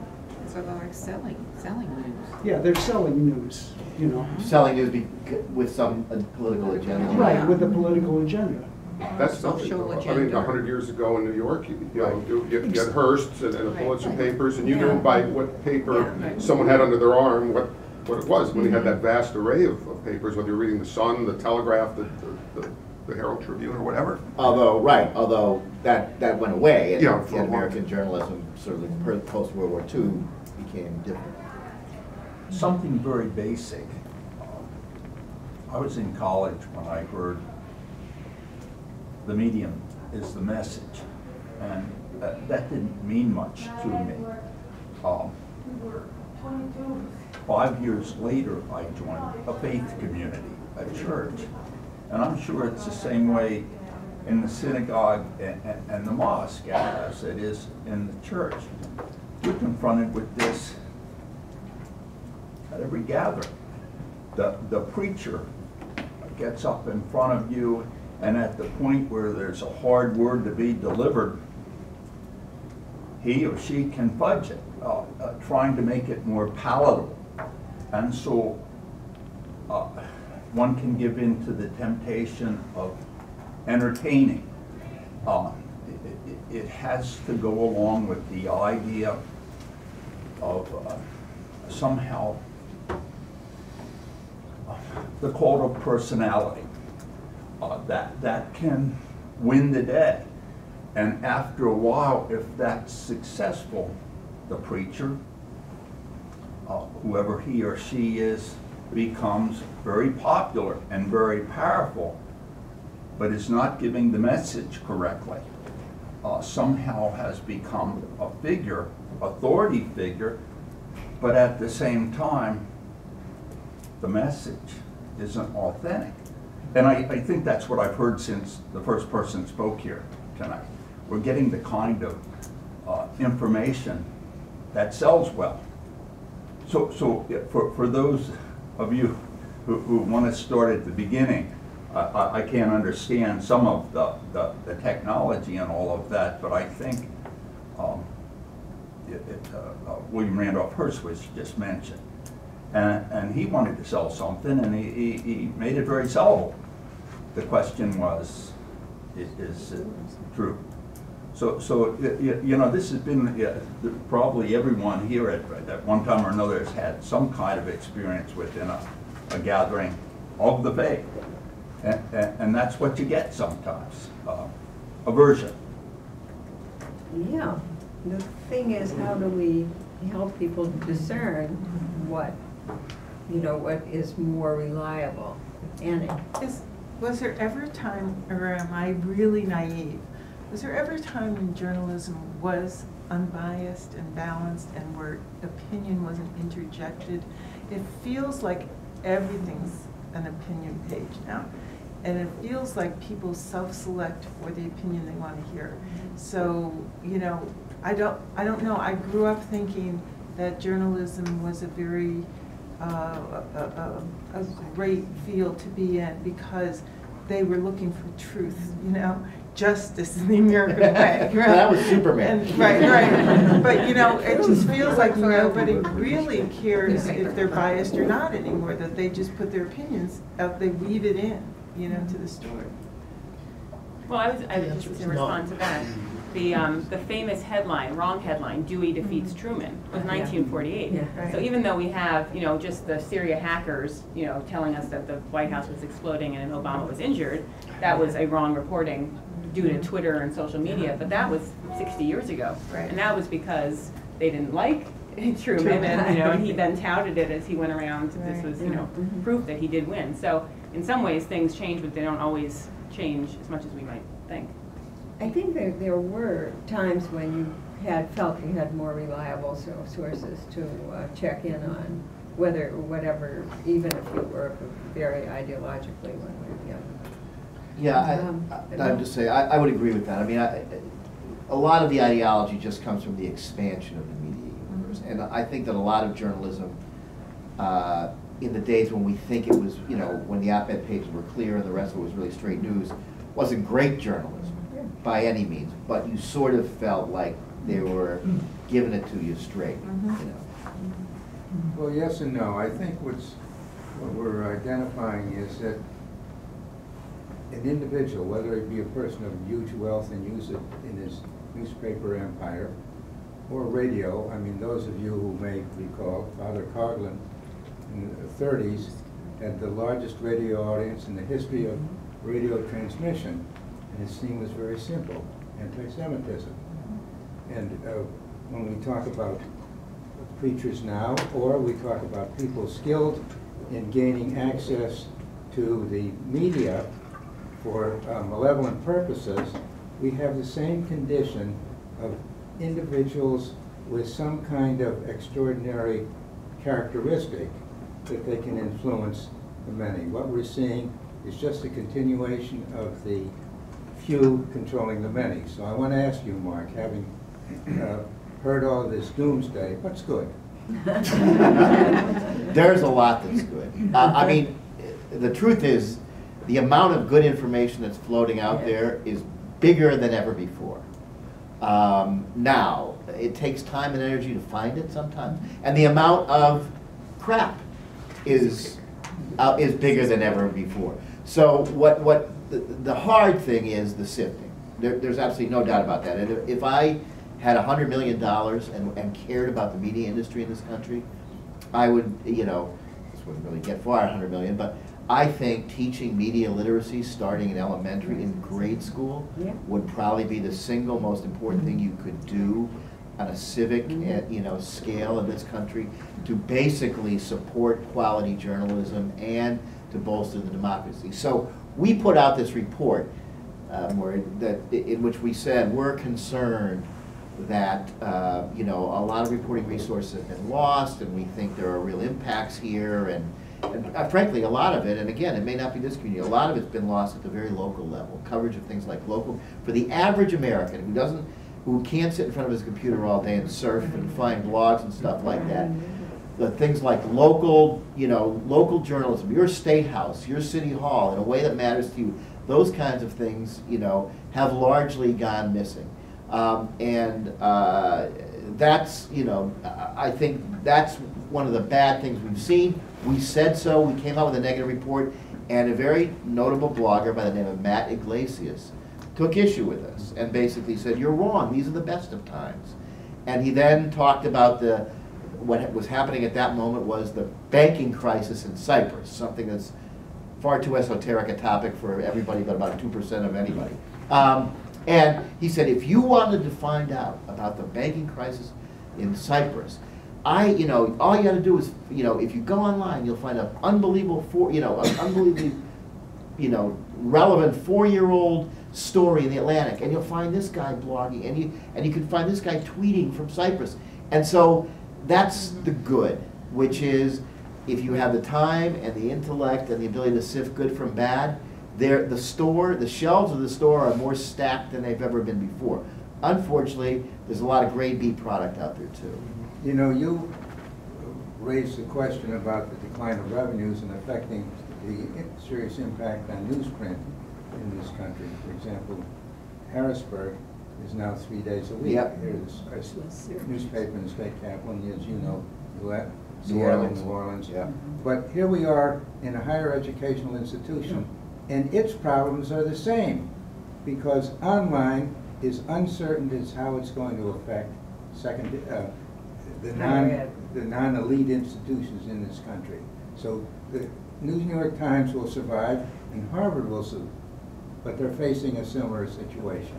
So they're like selling, selling news. Yeah, they're selling news, you know. Selling news with some uh, political agenda? Right, with a political agenda. That's something, Social though. I mean, agenda. a hundred years ago in New York, you you know, Right. you you you had Hearst and and the Right. Pulitzer papers, and you knew Yeah. by what paper Yeah, right. someone had under their arm, what, what it was. When you had Mm-hmm. that vast array of, of papers, whether you're reading the Sun, the Telegraph, the, the- the Herald Tribune, or whatever. Although, right, although that, that went away. and- Yeah, for a And while. American journalism, sort of per- post-World War II, became different. Something very basic. I was in college when I heard the medium is the message, and that, that didn't mean much to me. Um, Five years later, I joined a faith community, a church, and I'm sure it's the same way in the synagogue and, and- and the mosque as it is in the church. We're confronted with this at every gathering. The, the preacher gets up in front of you, and at the point where there's a hard word to be delivered, he or she can fudge it, uh, uh, trying to make it more palatable. And so, uh, one can give in to the temptation of entertaining. Uh, it- it- has to go along with the idea of uh, somehow the cult of personality. Uh, That, that can win the day. And after a while, if that's successful, the preacher, uh, whoever he or she is, becomes very popular and very powerful, but is not giving the message correctly. Uh, Somehow has become a figure, authority figure, but at the same time, the message isn't authentic. And I, I think that's what I've heard since the first person spoke here tonight. We're getting the kind of uh, information that sells well. So, so for, for those of you who, who want to start at the beginning, I, I, I can't understand some of the, the, the technology and all of that, but I think um, it, it, uh, uh, William Randolph Hearst was just mentioned. And, and he wanted to sell something, and he, he, he made it very sellable. The question was, i- is it true? So, so, y- y- you know, this has been, yeah, probably everyone here at, at one time or another has had some kind of experience within a, a gathering of the faith. And, and, and that's what you get sometimes, uh, aversion. Yeah, the thing is, how do we help people discern what, you know, what is more reliable? Annie? Is, was there ever a time, or am I really naive? Was there ever a time when journalism was unbiased and balanced and where opinion wasn't interjected? It feels like everything's an opinion page now. And it feels like people self-select for the opinion they want to hear. Mm-hmm. So, you know, I don't, I don't know, I grew up thinking that journalism was a very uh, a, a, a great field to be in because they were looking for truth, you know, justice in the American way, right? That was Superman. And- Right, right. But, you know, it just feels like nobody really cares if they're biased or not anymore, that they just put their opinions out, they weave it in, you know, to the story. Well, I was, I was just to respond to that. The, um, the famous headline, wrong headline, Dewey defeats Truman, was nineteen forty-eight. Yeah, right. So even though we have, you know, just the Syria hackers, you know, telling us that the White House was exploding and Obama was injured, that was a wrong reporting due to Twitter and social media, but that was sixty years ago. Right. And that was because they didn't like Truman, and, you know, and he then touted it as he went around, this was, you know, Mhm. proof that he did win. So in some ways, things change, but they don't always change as much as we might think. I think there, there were times when you had, felt you had more reliable so- sources to uh, check in on, whether, whatever, even if you were very ideologically one way or the other. Yeah, Um, I, I- I'd just say, I, I would agree with that. I mean, I, a lot of the ideology just comes from the expansion of the media universe. And I think that a lot of journalism, uh, in the days when we think it was, you know, when the op-ed pages were clear and the rest of it was really straight news, wasn't great journalism by any means, but you sort of felt like they were giving it to you straight, you mm-hmm. know. Well, yes and no. I think what's, what we're identifying is that an individual, whether it be a person of huge wealth and use it in his newspaper empire, or radio, I mean, those of you who may recall, Father Coughlin in the thirties had the largest radio audience in the history of mm-hmm. radio transmission, his theme was very simple, anti-Semitism. And uh, when we talk about preachers now, or we talk about people skilled in gaining access to the media for uh, malevolent purposes, we have the same condition of individuals with some kind of extraordinary characteristic that they can influence the many. What we're seeing is just a continuation of the few controlling the many. So I want to ask you, Mark, having uh, heard all of this doomsday, what's good? There's a lot that's good. Uh, I mean, the truth is, the amount of good information that's floating out there is bigger than ever before. Um, now, it takes time and energy to find it sometimes, and the amount of crap is uh, is bigger than ever before. So what what the, the hard thing is the sifting. There, there's absolutely no doubt about that. And if- I had a hundred million dollars and, and cared about the media industry in this country, I would, you know, this wouldn't really get far, a hundred million, but I think teaching media literacy starting in elementary, in grade school, Yeah. would probably be the single most important thing you could do on a civic, uh, you know, scale in this country to basically support quality journalism and to bolster the democracy. So we put out this report um, where, that, in which we said, we're concerned that, uh, you know, a lot of reporting resources have been lost, and we think there are real impacts here, and, and uh, frankly, a lot of it, and again, it may not be this community, a lot of it's been lost at the very local level. Coverage of things like local, for the average American who doesn't, who can't sit in front of his computer all day and surf and find blogs and stuff like that, the things like local, you know, local journalism, your state house, your city hall, in a way that matters to you, those kinds of things, you know, have largely gone missing. Um, and uh, that's, you know, I I think that's one of the bad things we've seen. We said so, we came out with a negative report, and a very notable blogger by the name of Matt Yglesias took issue with us and basically said, you're wrong, these are the best of times. And he then talked about the, what was happening at that moment was the banking crisis in Cyprus, something that's far too esoteric a topic for everybody but about 2% of anybody. Um, and he said, if you wanted to find out about the banking crisis in Cyprus, I, you know, all you gotta do is, you know, if you go online, you'll find an unbelievable, four, you know, an unbelievably, you know, relevant four-year-old story in the Atlantic, and you'll find this guy blogging, and you, and you can find this guy tweeting from Cyprus. And so that's the good, which is if you have the time and the intellect and the ability to sift good from bad, there, the store, the shelves of the store are more stacked than they've ever been before. Unfortunately, there's a lot of grade B product out there too. You know, you raised the question about the decline of revenues and affecting the serious impact on newsprint in this country. For example, Harrisburg is now three days a week. Yep. Here's a newspaper in the state capital, and as you know, New New Seattle, Orleans. New Orleans. Yeah. But here we are in a higher educational institution, and its problems are the same, because online is uncertain as how it's going to affect second, uh, the non, the non-elite institutions in this country. So the New York Times will survive, and Harvard will survive, but they're facing a similar situation.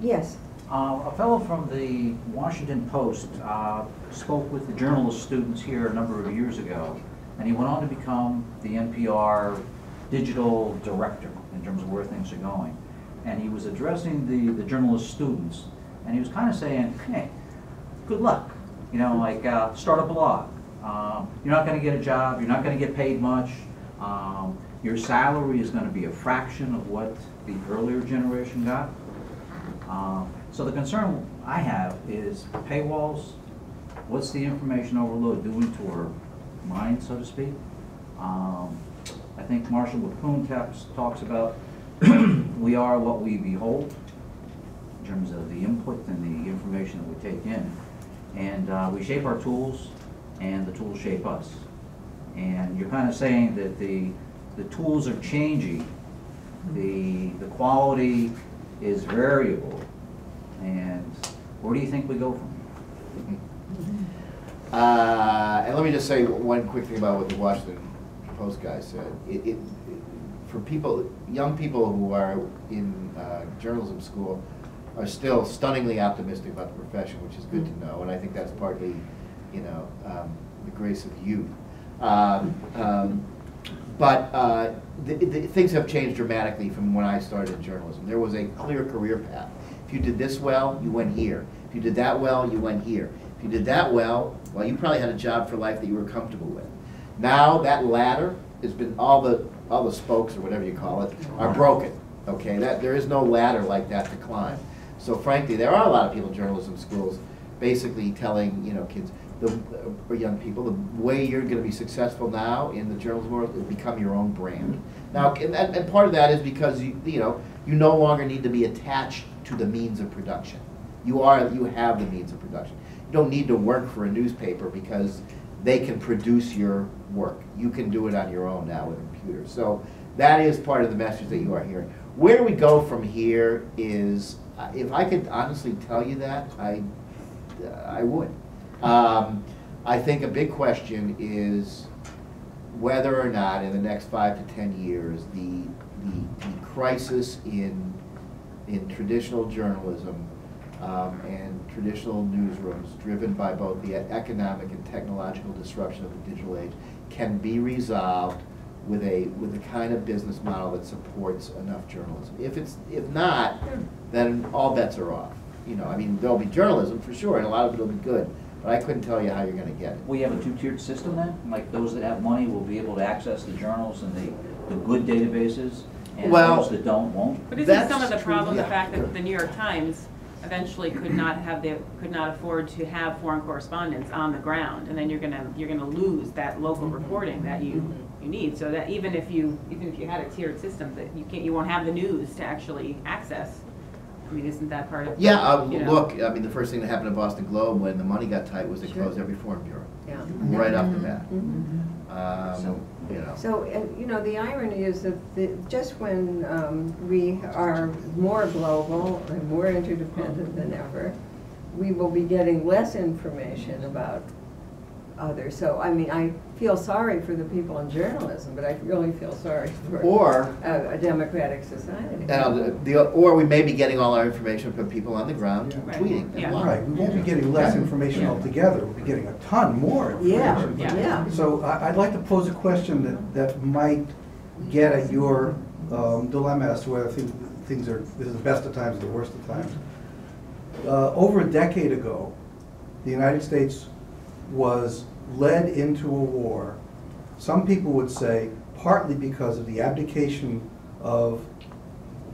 Yes. Uh, A fellow from the Washington Post uh, spoke with the journalist students here a number of years ago, and he went on to become the NPR digital director in terms of where things are going. And he was addressing the, the journalist students, and he was kind of saying, hey, good luck. You know, like, uh, start a blog. Um, You're not gonna get a job, you're not gonna get paid much. Um, Your salary is gonna be a fraction of what the earlier generation got. Um, So the concern I have is paywalls, what's the information overload doing to our mind, so to speak? Um, I think Marshall McLuhan taps, talks about, we are what we behold, in terms of the input and the information that we take in. And uh, we shape our tools, and the tools shape us. And you're kind of saying that the, the tools are changing, the, the quality is variable, and where do you think we go from here? Uh, and let me just say one quick thing about what the Washington Post guy said. It, it, for people, young people who are in uh, journalism school are still stunningly optimistic about the profession, which is good to know. And I think that's partly, you know, um, the grace of youth. Um, um, but uh, the, the, things have changed dramatically from when I started in journalism. There was a clear career path. If you did this well, you went here. If you did that well, you went here. If you did that well, well, you probably had a job for life that you were comfortable with. Now that ladder has been all the all the spokes or whatever you call it are broken. Okay, that there is no ladder like that to climb. So frankly, there are a lot of people in journalism schools basically telling you know kids the or young people the way you're going to be successful now in the journalism world is become your own brand. Now, and, and and part of that is because you you know you no longer need to be attached to the means of production. You are you have the means of production. You don't need to work for a newspaper because they can produce your work. You can do it on your own now with a computer. So that is part of the message that you are hearing. Where do we go from here is, uh, if I could honestly tell you that, I, I would. Um, I think a big question is whether or not in the next five to ten years, the, the, the crisis in, in traditional journalism um, and traditional newsrooms, driven by both the economic and technological disruption of the digital age, can be resolved with a with a kind of business model that supports enough journalism. If it's if not, then all bets are off. You know, I mean, there'll be journalism for sure, and a lot of it will be good, but I couldn't tell you how you're going to get it. We have a two-tiered system then? Like those that have money will be able to access the journals and the, the good databases, and Well, those that don't won't? But isn't some of That's the true, problem the yeah. fact that the New York Times eventually could not have the, could not afford to have foreign correspondents on the ground? And then you're gonna, you're gonna lose that local reporting that you, you need. So that even if you, even if you had a tiered system, that you can't, you won't have the news to actually access. I mean, isn't that part of? Yeah, uh, you know? look, I mean, the first thing that happened to Boston Globe when the money got tight was they Sure. closed every foreign bureau, Yeah. right off the bat. Mhm. Um, you know. So, uh, you know, the irony is that the, just when um, we are more global and more interdependent than ever, we will be getting less information about others. So, I mean, I feel sorry for the people in journalism, but I really feel sorry for Or- a, a democratic society. Now, the, the- or we may be getting all our information from people on the ground tweeting and Yeah. Right, we won't be getting less Yeah. information Yeah. altogether, we'll be getting a ton more Yeah, information. yeah. So I, I'd like to pose a question that, that might get at your um, dilemma as to whether things, things are, this is the best of times or the worst of times. Uh, Over a decade ago, the United States was led into a war, some people would say partly because of the abdication of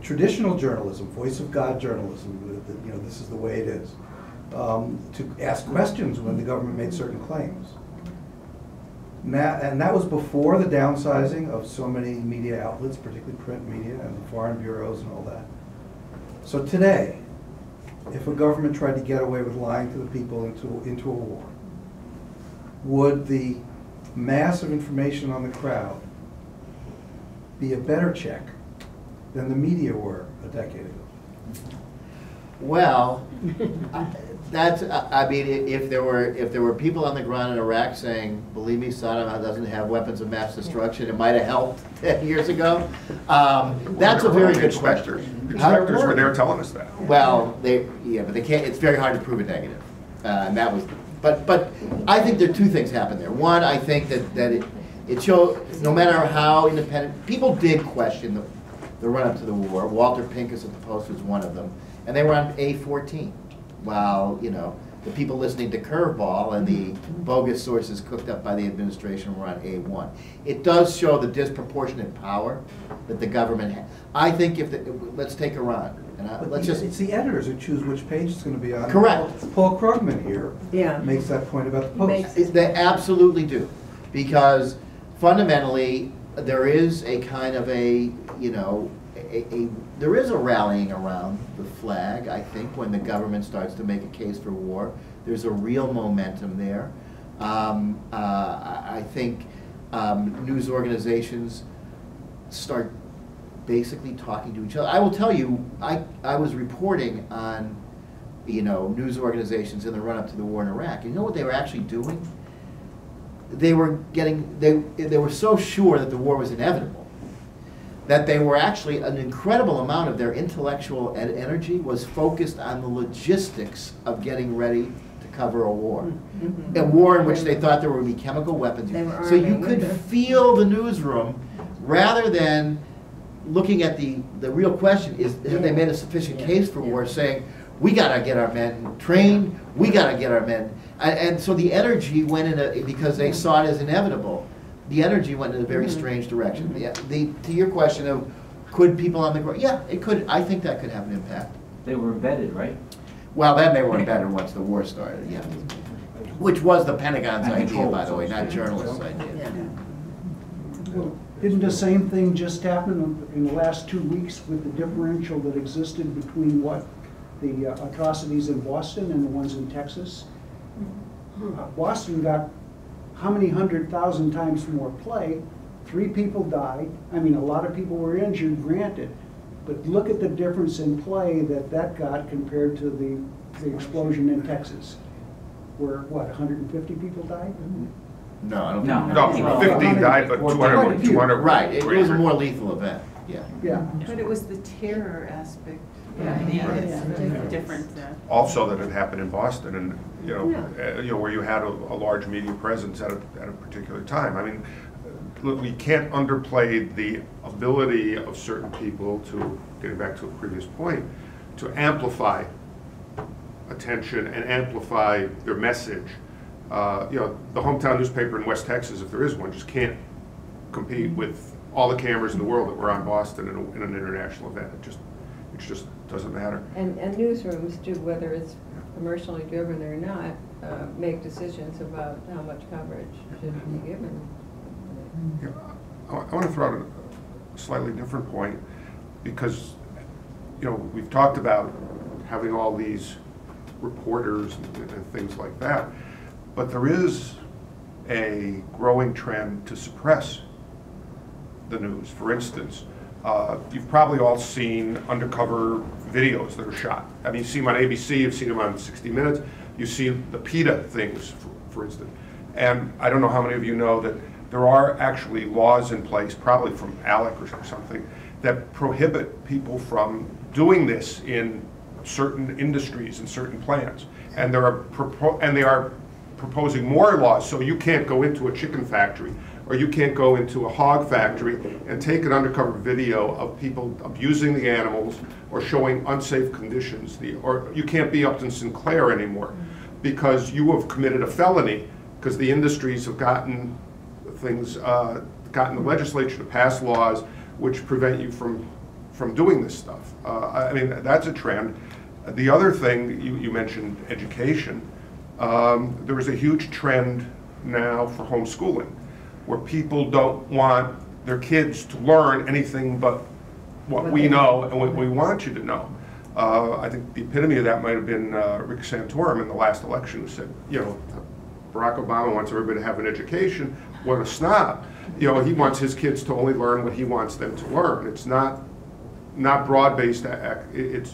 traditional journalism, voice of God journalism, you know, this is the way it is, um, to ask questions when the government made certain claims. Now, and that was before the downsizing of so many media outlets, particularly print media and the foreign bureaus and all that. So today, if a government tried to get away with lying to the people into, into a war, would the mass of information on the crowd be a better check than the media were a decade ago? Well, I- that's, I I mean, if there were, if there were people on the ground in Iraq saying, believe me, Saddam doesn't have weapons of mass destruction, it might have helped ten years ago. Um, That's a very good question. Inspectors were there telling us that. Well, they, yeah, but they can't, it's very hard to prove a negative. Uh, and that was, but, but I think there are two things happen there. One, I think that, that it, it showed, no matter how independent, people did question the, the run-up to the war. Walter Pincus at the Post was one of them. And they were on A fourteen, while, you know, the people listening to Curveball and the bogus sources cooked up by the administration were on A one. It does show the disproportionate power that the government had. I think if, the let's take Iran, and I, But let's the- just. It's the editors who choose which page it's gonna be on. Correct. Paul Krugman here Yeah. makes that point about the Post. They absolutely do, because fundamentally, there is a kind of a, you know, a, a, there is a rallying around the flag, I think, when the government starts to make a case for war. There's a real momentum there. Um, uh, I, I think, um, news organizations start basically talking to each other. I will tell you, I, I was reporting on, you know, news organizations in the run-up to the war in Iraq. You know what they were actually doing? They were getting, they, they were so sure that the war was inevitable, that they were actually, an incredible amount of their intellectual en- energy was focused on the logistics of getting ready to cover a war. A war in which they thought there would be chemical weapons. So you could feel the newsroom, rather than looking at the, the real question is, have they made a sufficient case for war, saying, we gotta get our men trained, we gotta get our men. And, and so the energy went in a, because they saw it as inevitable, the energy went in a very Mhm. strange direction. The, the, to your question of, could people on the ground, yeah, it could, I think that could have an impact. They were embedded, right? Well, then they were better once the war started, yeah. Which was the Pentagon's And idea, by the way, not journalists' idea. Well, Didn't the same thing just happen in the last two weeks with the differential that existed between what the uh, atrocities in Boston and the ones in Texas? Uh, Boston got how many hundred thousand times more play? Three people died. I mean, a lot of people were injured, granted. But look at the difference in play that that got compared to the, the explosion in Texas, where, what, 150 people died? No, I don't No. think. No, 15 died, but 200, 200 were Right, it was a more lethal event, yeah. Yeah. But it was the terror aspect. Yeah, Yeah, it's it's- different, uh, Also that it happened in Boston and, you know, uh, you know, where you had a, a large media presence at a, at a particular time. I mean, uh, look, we can't underplay the ability of certain people to, getting back to a previous point, to amplify attention and amplify their message. Uh, You know, the hometown newspaper in West Texas, if there is one, just can't compete with all the cameras in the world that were on Boston in, a- in an international event. It just, it just doesn't matter. And, and newsrooms do, whether it's commercially driven or not, uh, make decisions about how much coverage should be given. Yeah, I want to throw out a slightly different point, because, you know, we've talked about having all these reporters and and things like that, but there is a growing trend to suppress the news. For instance, uh, you've probably all seen undercover videos that are shot. I mean, you've seen them on ABC, you've seen them on 60 Minutes, you see the PETA things, for- for instance. And I don't know how many of you know that there are actually laws in place, probably from ALEC or something, that prohibit people from doing this in certain industries and certain plants. And there are, and they are proposing more laws, so you can't go into a chicken factory, or you can't go into a hog factory and take an undercover video of people abusing the animals or showing unsafe conditions, the, or you can't be Upton Sinclair anymore, because you have committed a felony, because the industries have gotten things, uh, gotten the legislature to pass laws which prevent you from from doing this stuff. Uh, I mean, that's a trend. The other thing, you, you mentioned education. Um, There is a huge trend now for homeschooling, where people don't want their kids to learn anything but what we know and what we want you to know. Uh, I think the epitome of that might have been uh, Rick Santorum in the last election, who said, you know, Barack Obama wants everybody to have an education. What a snob. You know, he wants his kids to only learn what he wants them to learn. It's not, not broad-based, ac- it- it's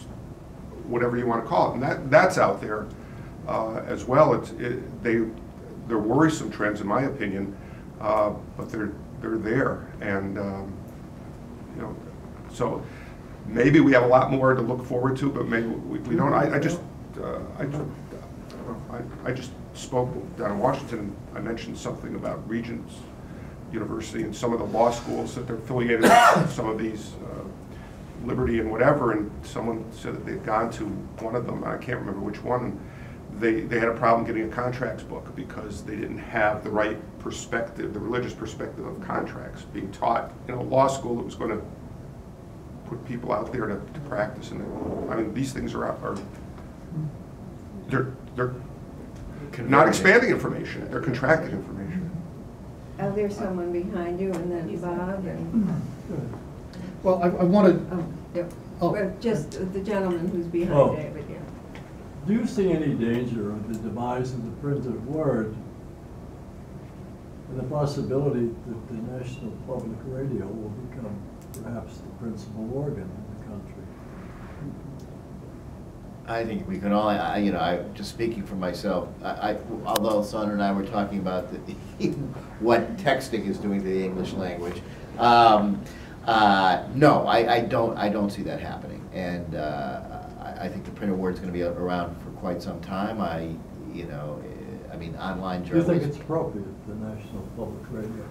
whatever you want to call it. And that, that's out there uh, as well. It's, it- they, they're worrisome trends, in my opinion, uh, but they're, they're there. And, um, you know, so maybe we have a lot more to look forward to, but maybe we we don't. I I just, uh, I I I just spoke down in Washington, I mentioned something about Regents University and some of the law schools that they're affiliated with, some of these, uh, Liberty and whatever, and someone said that they'd gone to one of them, I can't remember which one, and they, they had a problem getting a contracts book because they didn't have the right perspective, the religious perspective of contracts being taught in a law school that was going to put people out there to, to practice, and, they- I mean, these things are, are, they're, they're not expanding information, they're contracting information. Oh, there's someone behind you, and then Bob, and, mm-hmm. Well, I, I wanted, oh, yeah. Oh. Well, just the gentleman who's Oh. behind David, yeah. Do you see any danger of the demise of the printed word and the possibility that the National Public Radio will become perhaps the principal organ in the country? I think we can all, I, you know, I, just speaking for myself, I, I, although Sondra and I were talking about the, what texting is doing to the English language, um, uh, no, I, I don't, I don't see that happening. And, uh, I, think the printed word's gonna be around for quite some time. I, you know, eh, I mean, online Do you think journalism. it's appropriate, the National Public Radio?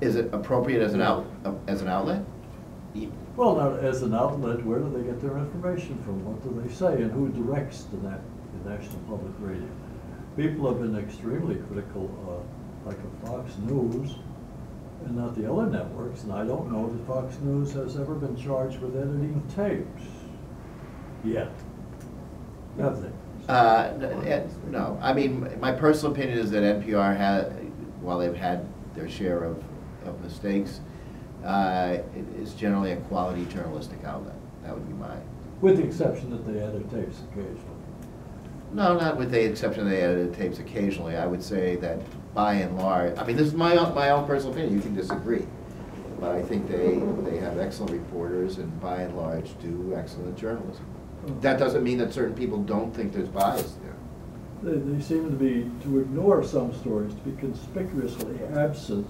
Is it appropriate as an out, as an outlet? Well, now, as an outlet, where do they get their information from? What do they say, and who directs the, na- the National Public Radio? People have been extremely critical, uh, like of Fox News, and not the other networks, and I don't know that Fox News has ever been charged with editing tapes, yet. They? Uh, no, I mean, my personal opinion is that NPR had, while they've had their share of, of mistakes, uh, it is generally a quality journalistic outlet. That would be my, With the exception that they edit tapes occasionally. no, not with the exception that they edited tapes occasionally. I would say that by and large, I mean, this is my, own my own personal opinion, you can disagree. But I think they, they have excellent reporters and by and large do excellent journalism. That doesn't mean that certain people don't think there's bias there. They, they seem to be, to ignore some stories, to be conspicuously absent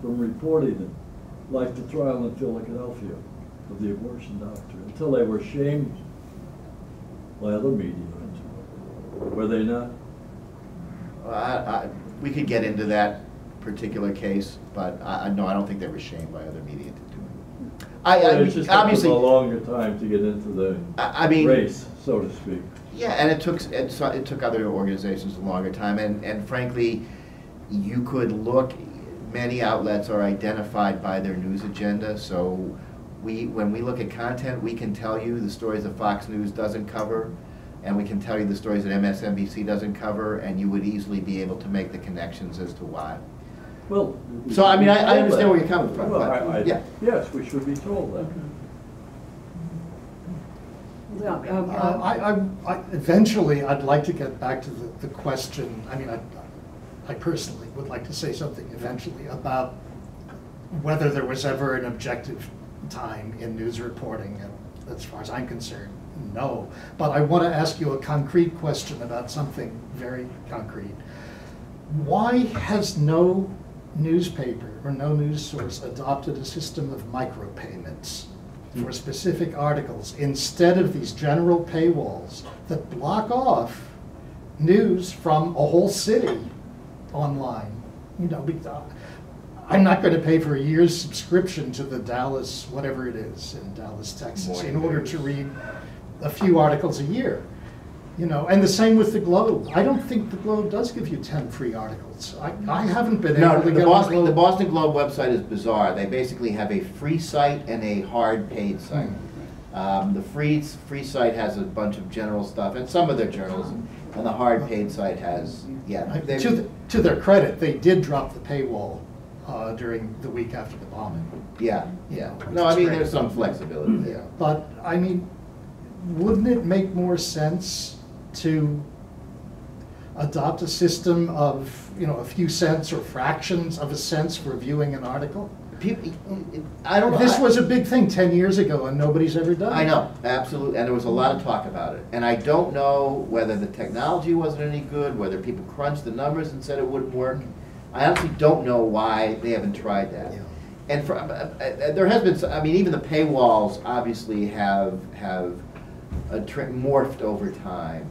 from reporting them, like the trial in Philadelphia of the abortion doctor, until they were shamed by other media. Were they not? I, I, we could get into that particular case, but I, I, no, I don't think they were shamed by other media to do it. I, I mean, obviously, a longer time to get into the I- I mean- race, so to speak. yeah, and it took, it, so- it took other organizations a longer time, and, and frankly, you could look, many outlets are identified by their news agenda, so we, when we look at content, we can tell you the stories that Fox News doesn't cover, and we can tell you the stories that MSNBC doesn't cover, and you would easily be able to make the connections as to why. Well. So, I mean, I- I understand that. where you're coming from, Well, but, I- I- yeah. Yes, we should be told that. Well, um, Uh, uh, I, I, I, eventually, I'd like to get back to the, the question, I mean, I, I personally would like to say something eventually about whether there was ever an objective time in news reporting, and as far as I'm concerned, no. But I want to ask you a concrete question about something very concrete. Why has no newspaper or no news source adopted a system of micropayments for hmm. specific articles instead of these general paywalls that block off news from a whole city online? You know, uh, I'm not going to pay for a year's subscription to the Dallas, whatever it is, in Dallas, Texas, in order to read a few articles a year. You know, and the same with the Globe. I don't think the Globe does give you ten free articles. I, I haven't been No, able to the get Boston, Globe. the Boston Globe website is bizarre. They basically have a free site and a hard paid site. Um, the free, free site has a bunch of general stuff, and some of their journalism, and the hard paid site has, yeah. they- To, th- to their credit, they did drop the paywall uh, during the week after the bombing. Yeah, yeah. No, I mean, there's some flexibility there. But, I mean, wouldn't it make more sense to adopt a system of, you know, a few cents or fractions of a cents for viewing an article? People, I don't know. This was a big thing ten years ago and nobody's ever done it. I know, absolutely, and there was a lot of talk about it. And I don't know whether the technology wasn't any good, whether people crunched the numbers and said it wouldn't work. I honestly don't know why they haven't tried that. And for, uh, uh, there has been, I mean, even the paywalls obviously have, have uh, tri- morphed over time.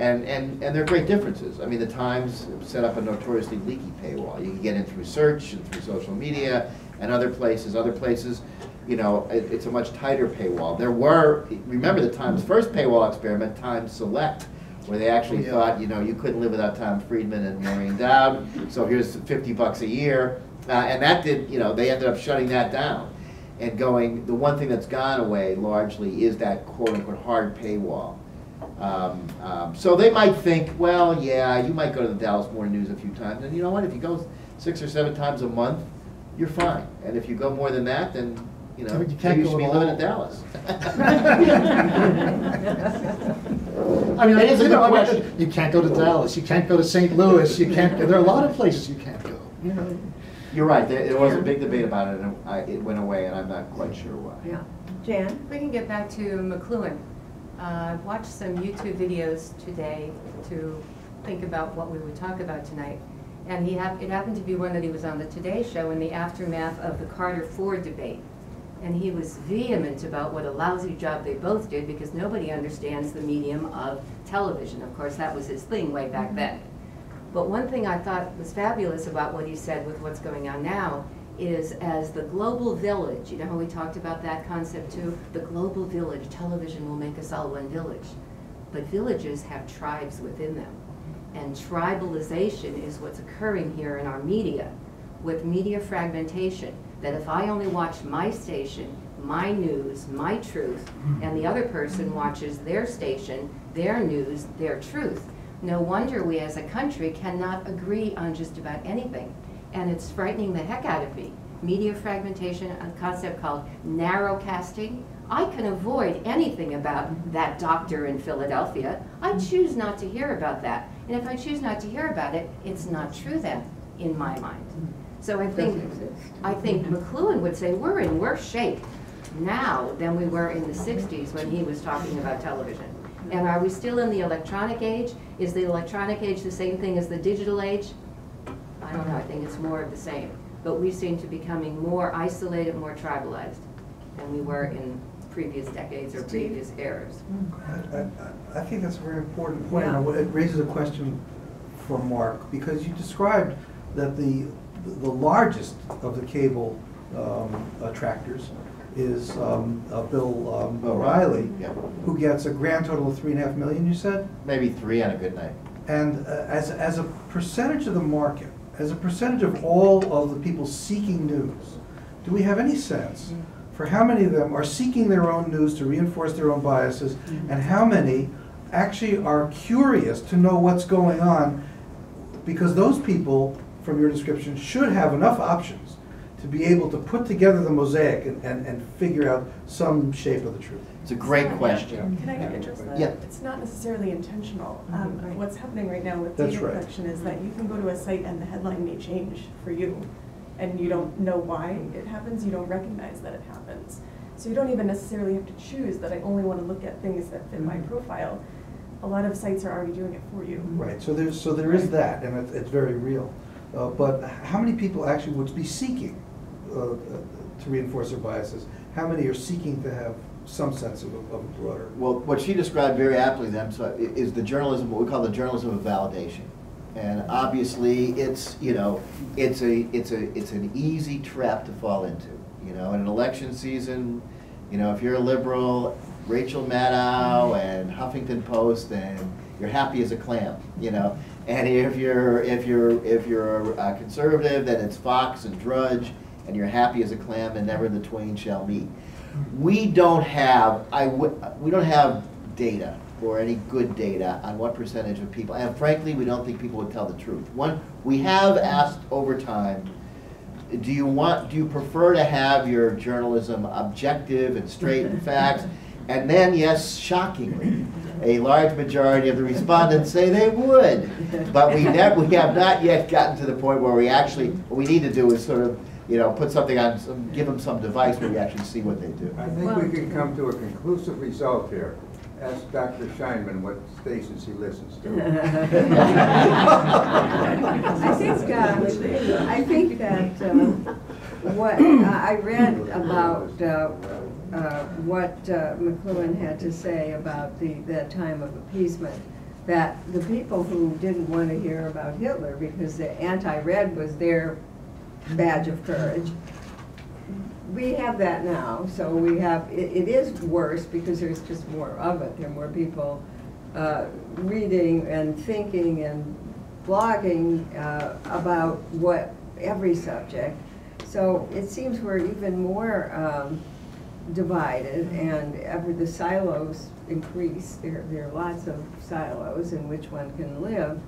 And, and, and there are great differences. I mean, the Times set up a notoriously leaky paywall. You can get in through search and through social media and other places. Other places, you know, it, it's a much tighter paywall. There were, remember the Times' first paywall experiment, Times Select, where they actually Oh, yeah. thought, you know, you couldn't live without Tom Friedman and Maureen Dowd, so here's fifty bucks a year. Uh, and that did, you know, they ended up shutting that down and going, the one thing that's gone away largely is that quote-unquote hard paywall. Um, um, So they might think, well, yeah, you might go to the Dallas Morning News a few times, and you know what, if you go six or seven times a month, you're fine. And if you go more than that, then, you know, You maybe can't you go should be living in Dallas. I mean, It is a you good know, I mean, question. you can't go to Dallas, you can't go to St. Louis, you can't, Go, there are a lot of places you can't go. You're right, there, there was a big debate about it, and I, it went away, and I'm not quite sure why. Yeah. Jan? We can get back to McLuhan, uh, I've watched some YouTube videos today to think about what we would talk about tonight. And he hap, it happened to be one that he was on the Today Show in the aftermath of the Carter Ford debate. And he was vehement about what a lousy job they both did because nobody understands the medium of television. Of course, that was his thing way back then. But one thing I thought was fabulous about what he said with what's going on now is as the global village, you know how we talked about that concept too? The global village, television will make us all one village. But villages have tribes within them. And tribalization is what's occurring here in our media with media fragmentation. That if I only watch my station, my news, my truth, hmm. and the other person watches their station, their news, their truth, no wonder we as a country cannot agree on just about anything. And it's frightening the heck out of me. Media fragmentation, a concept called narrowcasting. I can avoid anything about that doctor in Philadelphia. I choose not to hear about that. And if I choose not to hear about it, it's not true then, in my mind. So I think, I think McLuhan would say, we're in worse shape now than we were in the sixties when he was talking about television. And are we still in the electronic age? Is the electronic age the same thing as the digital age? I don't know, I think it's more of the same. But we seem to be becoming more isolated, more tribalized than we were in previous decades or previous eras. I- I I think that's a very important point. Yeah. and It raises a question for Mark, because you described that the, the largest of the cable um, attractors is um, uh, Bill um, O'Reilly, Yeah. who gets a grand total of three and a half million, you said? Maybe three on a good night. And uh, as, as a percentage of the market, as a percentage of all of the people seeking news, do we have any sense mm. for how many of them are seeking their own news to reinforce their own biases, mm. and how many actually are curious to know what's going on? Because those people, from your description, should have enough options to be able to put together the mosaic and, and, and figure out some shape of the truth. It's a great question. Can I address that? Yeah. It's not necessarily intentional. Um, What's happening right now with That's data right. collection is that you can go to a site and the headline may change for you, and you don't know why it happens, you don't recognize that it happens. So you don't even necessarily have to choose that I only want to look at things that fit my Mhm. profile. A lot of sites are already doing it for you. Right, so there's, so there is that, and it's, it's very real. Uh, but how many people actually would be seeking uh, uh, to reinforce their biases? How many are seeking to have some sense of, a- of a broader? Well, what she described very aptly then, so is the journalism, what we call the journalism of validation. And obviously, it's, you know, it's a, it's a, it's an easy trap to fall into. You know, in an election season, you know, if you're a liberal, Rachel Maddow and Huffington Post, and you're happy as a clam, you know? And if you're, if you're, if you're a conservative, then it's Fox and Drudge, and you're happy as a clam, and never the twain shall meet. We don't have, I we don't have data or any good data on what percentage of people, and frankly, we don't think people would tell the truth. One, we have asked over time, do you want, do you prefer to have your journalism objective and straight in facts? And then, yes, shockingly, a large majority of the respondents say they would. But we never, we have not yet gotten to the point where we actually, what we need to do is sort of, you know, put something on, some- give them some device where we actually see what they do. I think we can come to a conclusive result here. Ask Dr. Scheinman what stations he listens I think, uh, I think that, um, what, I read about, uh, uh, what uh, McLuhan had to say about the, that time of appeasement, that the people who didn't want to hear about Hitler because the anti-red was their badge of courage, we have that now, so we have, it, it is worse because there's just more of it. There are more people uh, reading and thinking and blogging uh, about what, every subject. So it seems we're even more um, divided and ever the silos increase. There, there are lots of silos in which one can live.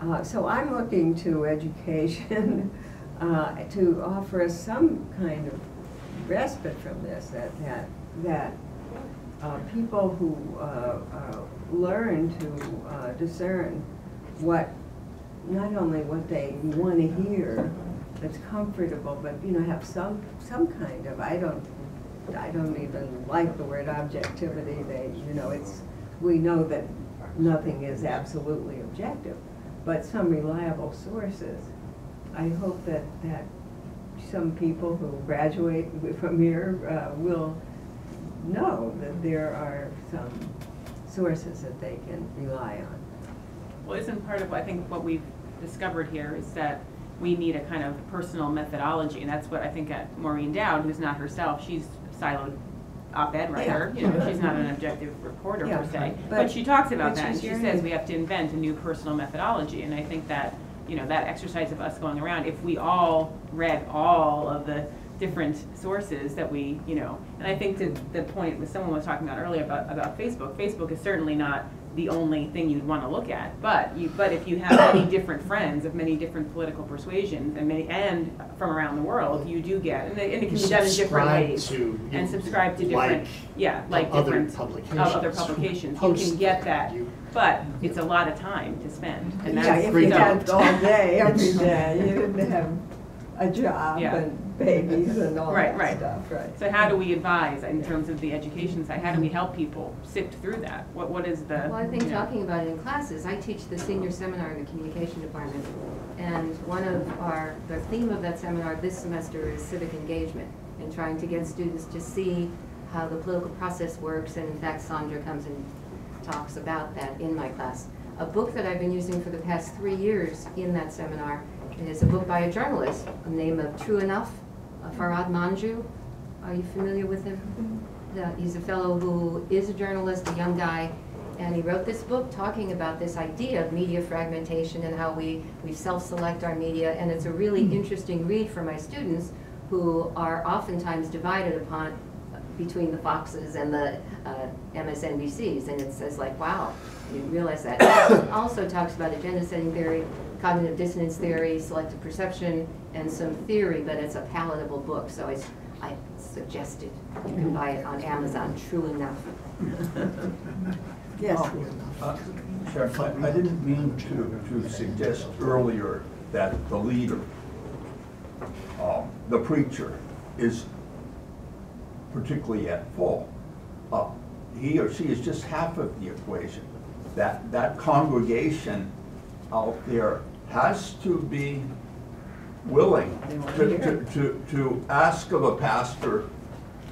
Uh, so I'm looking to education uh, to offer us some kind of respite from this, that, that, that uh, people who uh, uh, learn to uh, discern what, not only what they want to hear that's comfortable, but, you know, have some, some kind of, I don't, I don't even like the word objectivity, they, you know, it's, we know that nothing is absolutely objective, but some reliable sources. I hope that, that some people who graduate from here uh, will know that there are some sources that they can rely on. Well, isn't part of, I think, what we've discovered here is that we need a kind of personal methodology, and that's what I think at Maureen Dowd, who's not herself, she's siloed op-ed writer, you know, she's not an objective reporter Yeah, per se, but- but she talks about that, and she says we have to invent a new personal methodology, and I think that, you know, that exercise of us going around, if we all read all of the different sources that we, you know, and I think to the point that someone was talking about earlier about, about Facebook, Facebook is certainly not the only thing you'd want to look at, but you, but if you have many different friends of many different political persuasions and many, and from around the world, you do get, and it, and it can be done in different ways. to, And subscribe to like different, yeah, like other different, publications other publications, you can get that. that, You- but it's a lot of time to spend, and Yeah, that's. if you so- had all day, every day, you didn't have a job Yeah. and babies and all Right, that right. stuff, right? So how do we advise in terms of the education side? How do we help people sift through that? What, what is the? Well, I think you know- talking about it in classes, I teach the senior seminar in the communication department. And one of our, the theme of that seminar this semester is civic engagement and trying to get students to see how the political process works. And in fact, Sondra comes and talks about that in my class. A book that I've been using for the past three years in that seminar is a book by a journalist, the name of True Enough, uh, Farhad Manjoo. Are you familiar with him? Uh, He's a fellow who is a journalist, a young guy, and he wrote this book talking about this idea of media fragmentation and how we, we self-select our media. And it's a really interesting read for my students who are oftentimes divided upon between the Foxes and the uh, MSNBCs. And it says like, wow, you realize that. Also talks about agenda setting theory, cognitive dissonance theory, selective perception, and some theory, but it's a palatable book. So i suggest it. You can buy it on Amazon, true enough. Yes. Uh, Sharon, I I didn't mean to, to suggest earlier that the leader, um, the preacher, is particularly at fault. Uh, He or she is just half of the equation. That, that congregation out there has to be willing to, to, to, to ask of a pastor,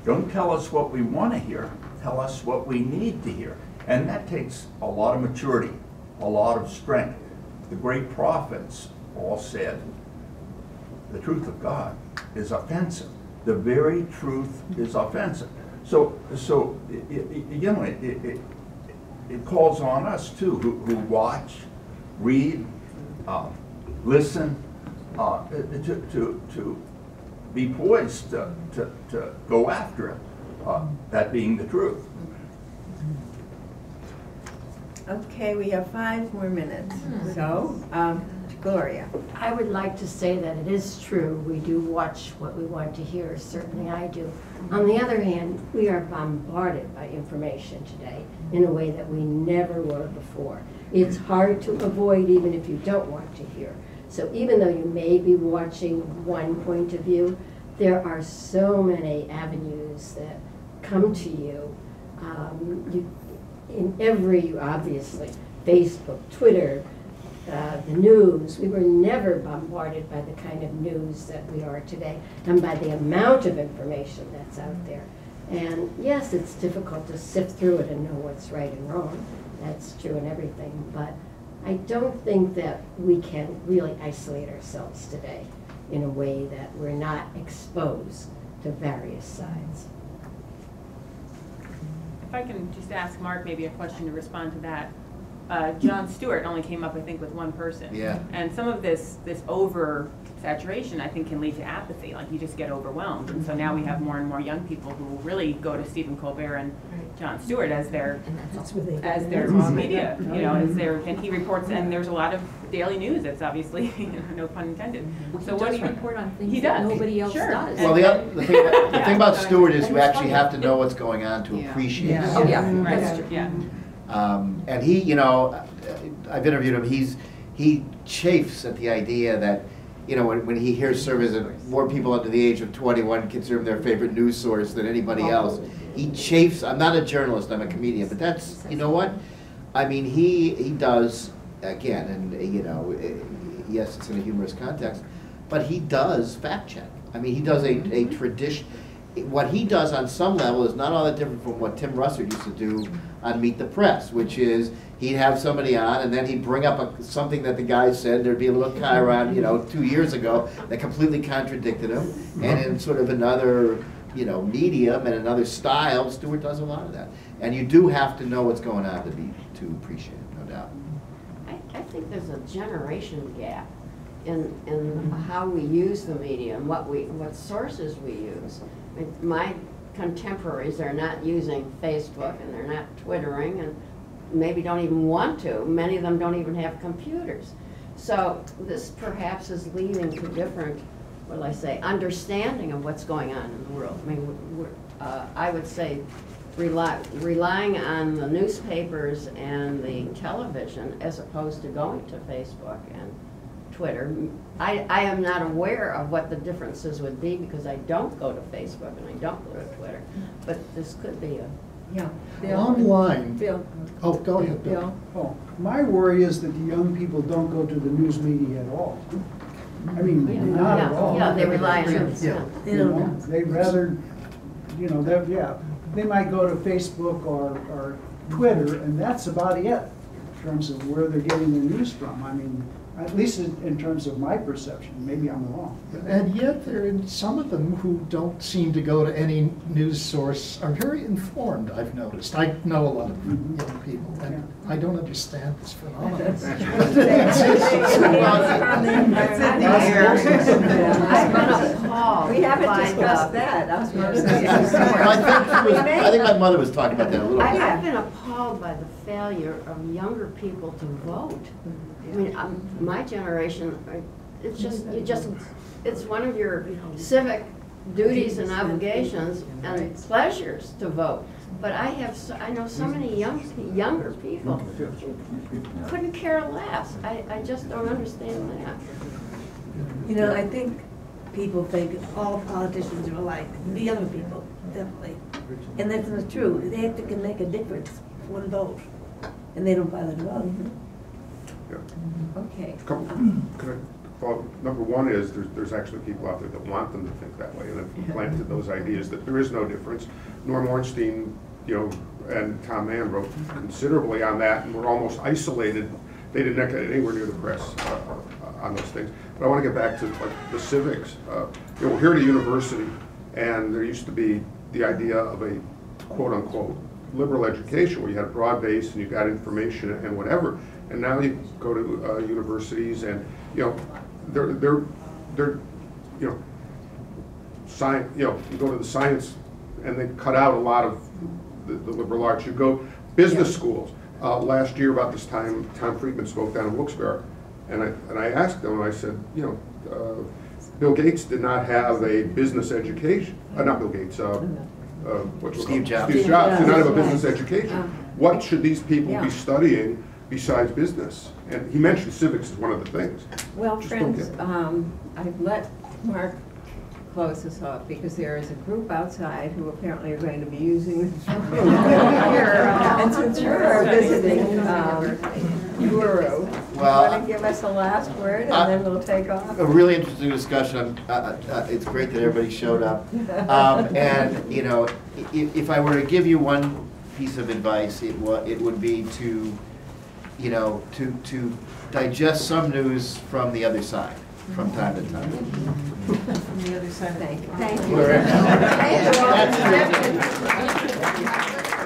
don't tell us what we want to hear, tell us what we need to hear. And that takes a lot of maturity, a lot of strength. The great prophets all said, the truth of God is offensive. The very truth is offensive. So, so, i- i- you know, it, it, it- it calls on us too, who, who watch, read, uh, listen, uh, to, to, to be poised to, to, to go after it. uh, that being the truth. Okay, we have five more minutes. So, um, Gloria. I would like to say that it is true, we do watch what we want to hear, certainly I do. On the other hand, we are bombarded by information today in a way that we never were before. It's hard to avoid even if you don't want to hear. So even though you may be watching one point of view, there are so many avenues that come to you. Um, you in every, obviously, Facebook, Twitter, uh, the news. We were never bombarded by the kind of news that we are today and by the amount of information that's out there. And yes, it's difficult to sift through it and know what's right and wrong. That's true in everything. But I don't think that we can really isolate ourselves today in a way that we're not exposed to various sides. If I can just ask Mark maybe a question to respond to that. Uh, Jon Stewart only came up, I think, with one person. Yeah. And some of this, this over saturation, I think, can lead to apathy, like you just get overwhelmed. And so now we have more and more young people who really go to Stephen Colbert and Jon Stewart as their, as their media, you know, as their, and he reports, and there's a lot of daily news that's obviously, no pun intended. So what do you? report on things He that does. nobody else Sure. does. Well, the, the thing, about- the Yeah. thing about Stewart is you actually funny. have to know what's going on to Yeah. appreciate Yeah. it. Yeah, That's right, true. yeah. Um, and he, you know, I've interviewed him, he's, he chafes at the idea that, you know, when, when he hears surveys that more people under the age of twenty-one consider him their favorite news source than anybody else, he chafes, I'm not a journalist, I'm a comedian, but that's, you know what? I mean, he, he does, again, and, you know, eh, yes, it's in a humorous context, but he does fact check. I mean, he does a, a tradition, what he does on some level is not all that different from what Tim Russert used to do on Meet the Press, which is he'd have somebody on and then he'd bring up a, something that the guy said, there'd be a little chyron, you know, two years ago that completely contradicted him. And in sort of another, you know, medium and another style, Stewart does a lot of that. And you do have to know what's going on to be, to appreciate it, no doubt. I, I think there's a generation gap in, in how we use the media and what we, what sources we use. I mean, My contemporaries are not using Facebook and they're not Twittering and maybe don't even want to. Many of them don't even have computers. So this perhaps is leading to different, what'll I say, understanding of what's going on in the world. I mean, uh, I would say rely, relying on the newspapers and the television as opposed to going to Facebook and Twitter. I, I am not aware of what the differences would be because I don't go to Facebook and I don't go to Twitter. But this could be a, Yeah. Online. Bill. Oh, go ahead, Bill. Oh, my worry is that the young people don't go to the news media at all. I mean, Yeah, not at all. yeah, they rely on it, Yeah. yeah. You know, They'd rather, you know, they, yeah, they might go to Facebook or, or Twitter, and that's about it in terms of where they're getting their news from. I mean, at least in, in terms of my perception, maybe I'm wrong. And yet, there are some of them who don't seem to go to any news source are very informed, I've noticed. I know a lot of young people, and I don't understand this phenomenon. I've been appalled We haven't discussed that. I was I think, was- I think my mother was talking about that a little I- bit. I've been appalled by the failure of younger people to vote. I mean, um, my generation, it's just, you just, it's one of your civic duties and obligations and pleasures to vote. But I have, so- I know so many young, younger people who couldn't care less. I, I just don't understand that. You know, I think people think all politicians are alike, the younger people, definitely. And that's not true. They have to can make a difference, one vote, and they don't bother to vote. Okay. Couple- could I- Well, number one is, there's, there's actually people out there that want them to think that way, and have planted those ideas that there is no difference. Norm Ornstein, you know, and Tom Mann wrote considerably on that, and were almost isolated. They didn't get anywhere near the press uh, on those things. But I want to get back to like the civics. Uh, You know, we're here at a university, and there used to be the idea of a quote-unquote liberal education, where you had a broad base and you got information and whatever. And now you go to uh, universities and, you know, they're, they're, they're, you know, science, you know, you go to the science and they cut out a lot of the the liberal arts. You go, business schools. Uh, Last year, about this time, Tom Friedman spoke down in Wilkes-Barre, and I, and I asked him, I said, you know, uh, Bill Gates did not have a business education, uh, not Bill Gates, uh, uh, what's it Steve? Jobs. Steve Jobs did not have a business education. right. What should these people Yeah. be studying besides business? And he mentioned civics as one of the things. Well, Just friends, um, I've let Mark close this off because there is a group outside who apparently are going to be using this room. And since you're visiting, um, guru, you Well, want to give us a last word and I- then we'll take off? A really interesting discussion. Uh, uh, It's great that everybody showed up. Um, And, you know, i- if I were to give you one piece of advice, it wa, it would be to, you know, to, to digest some news from the other side, from time to time. From the other side of the. Thank you. Thank you. Wherever. Thank you all. That's it.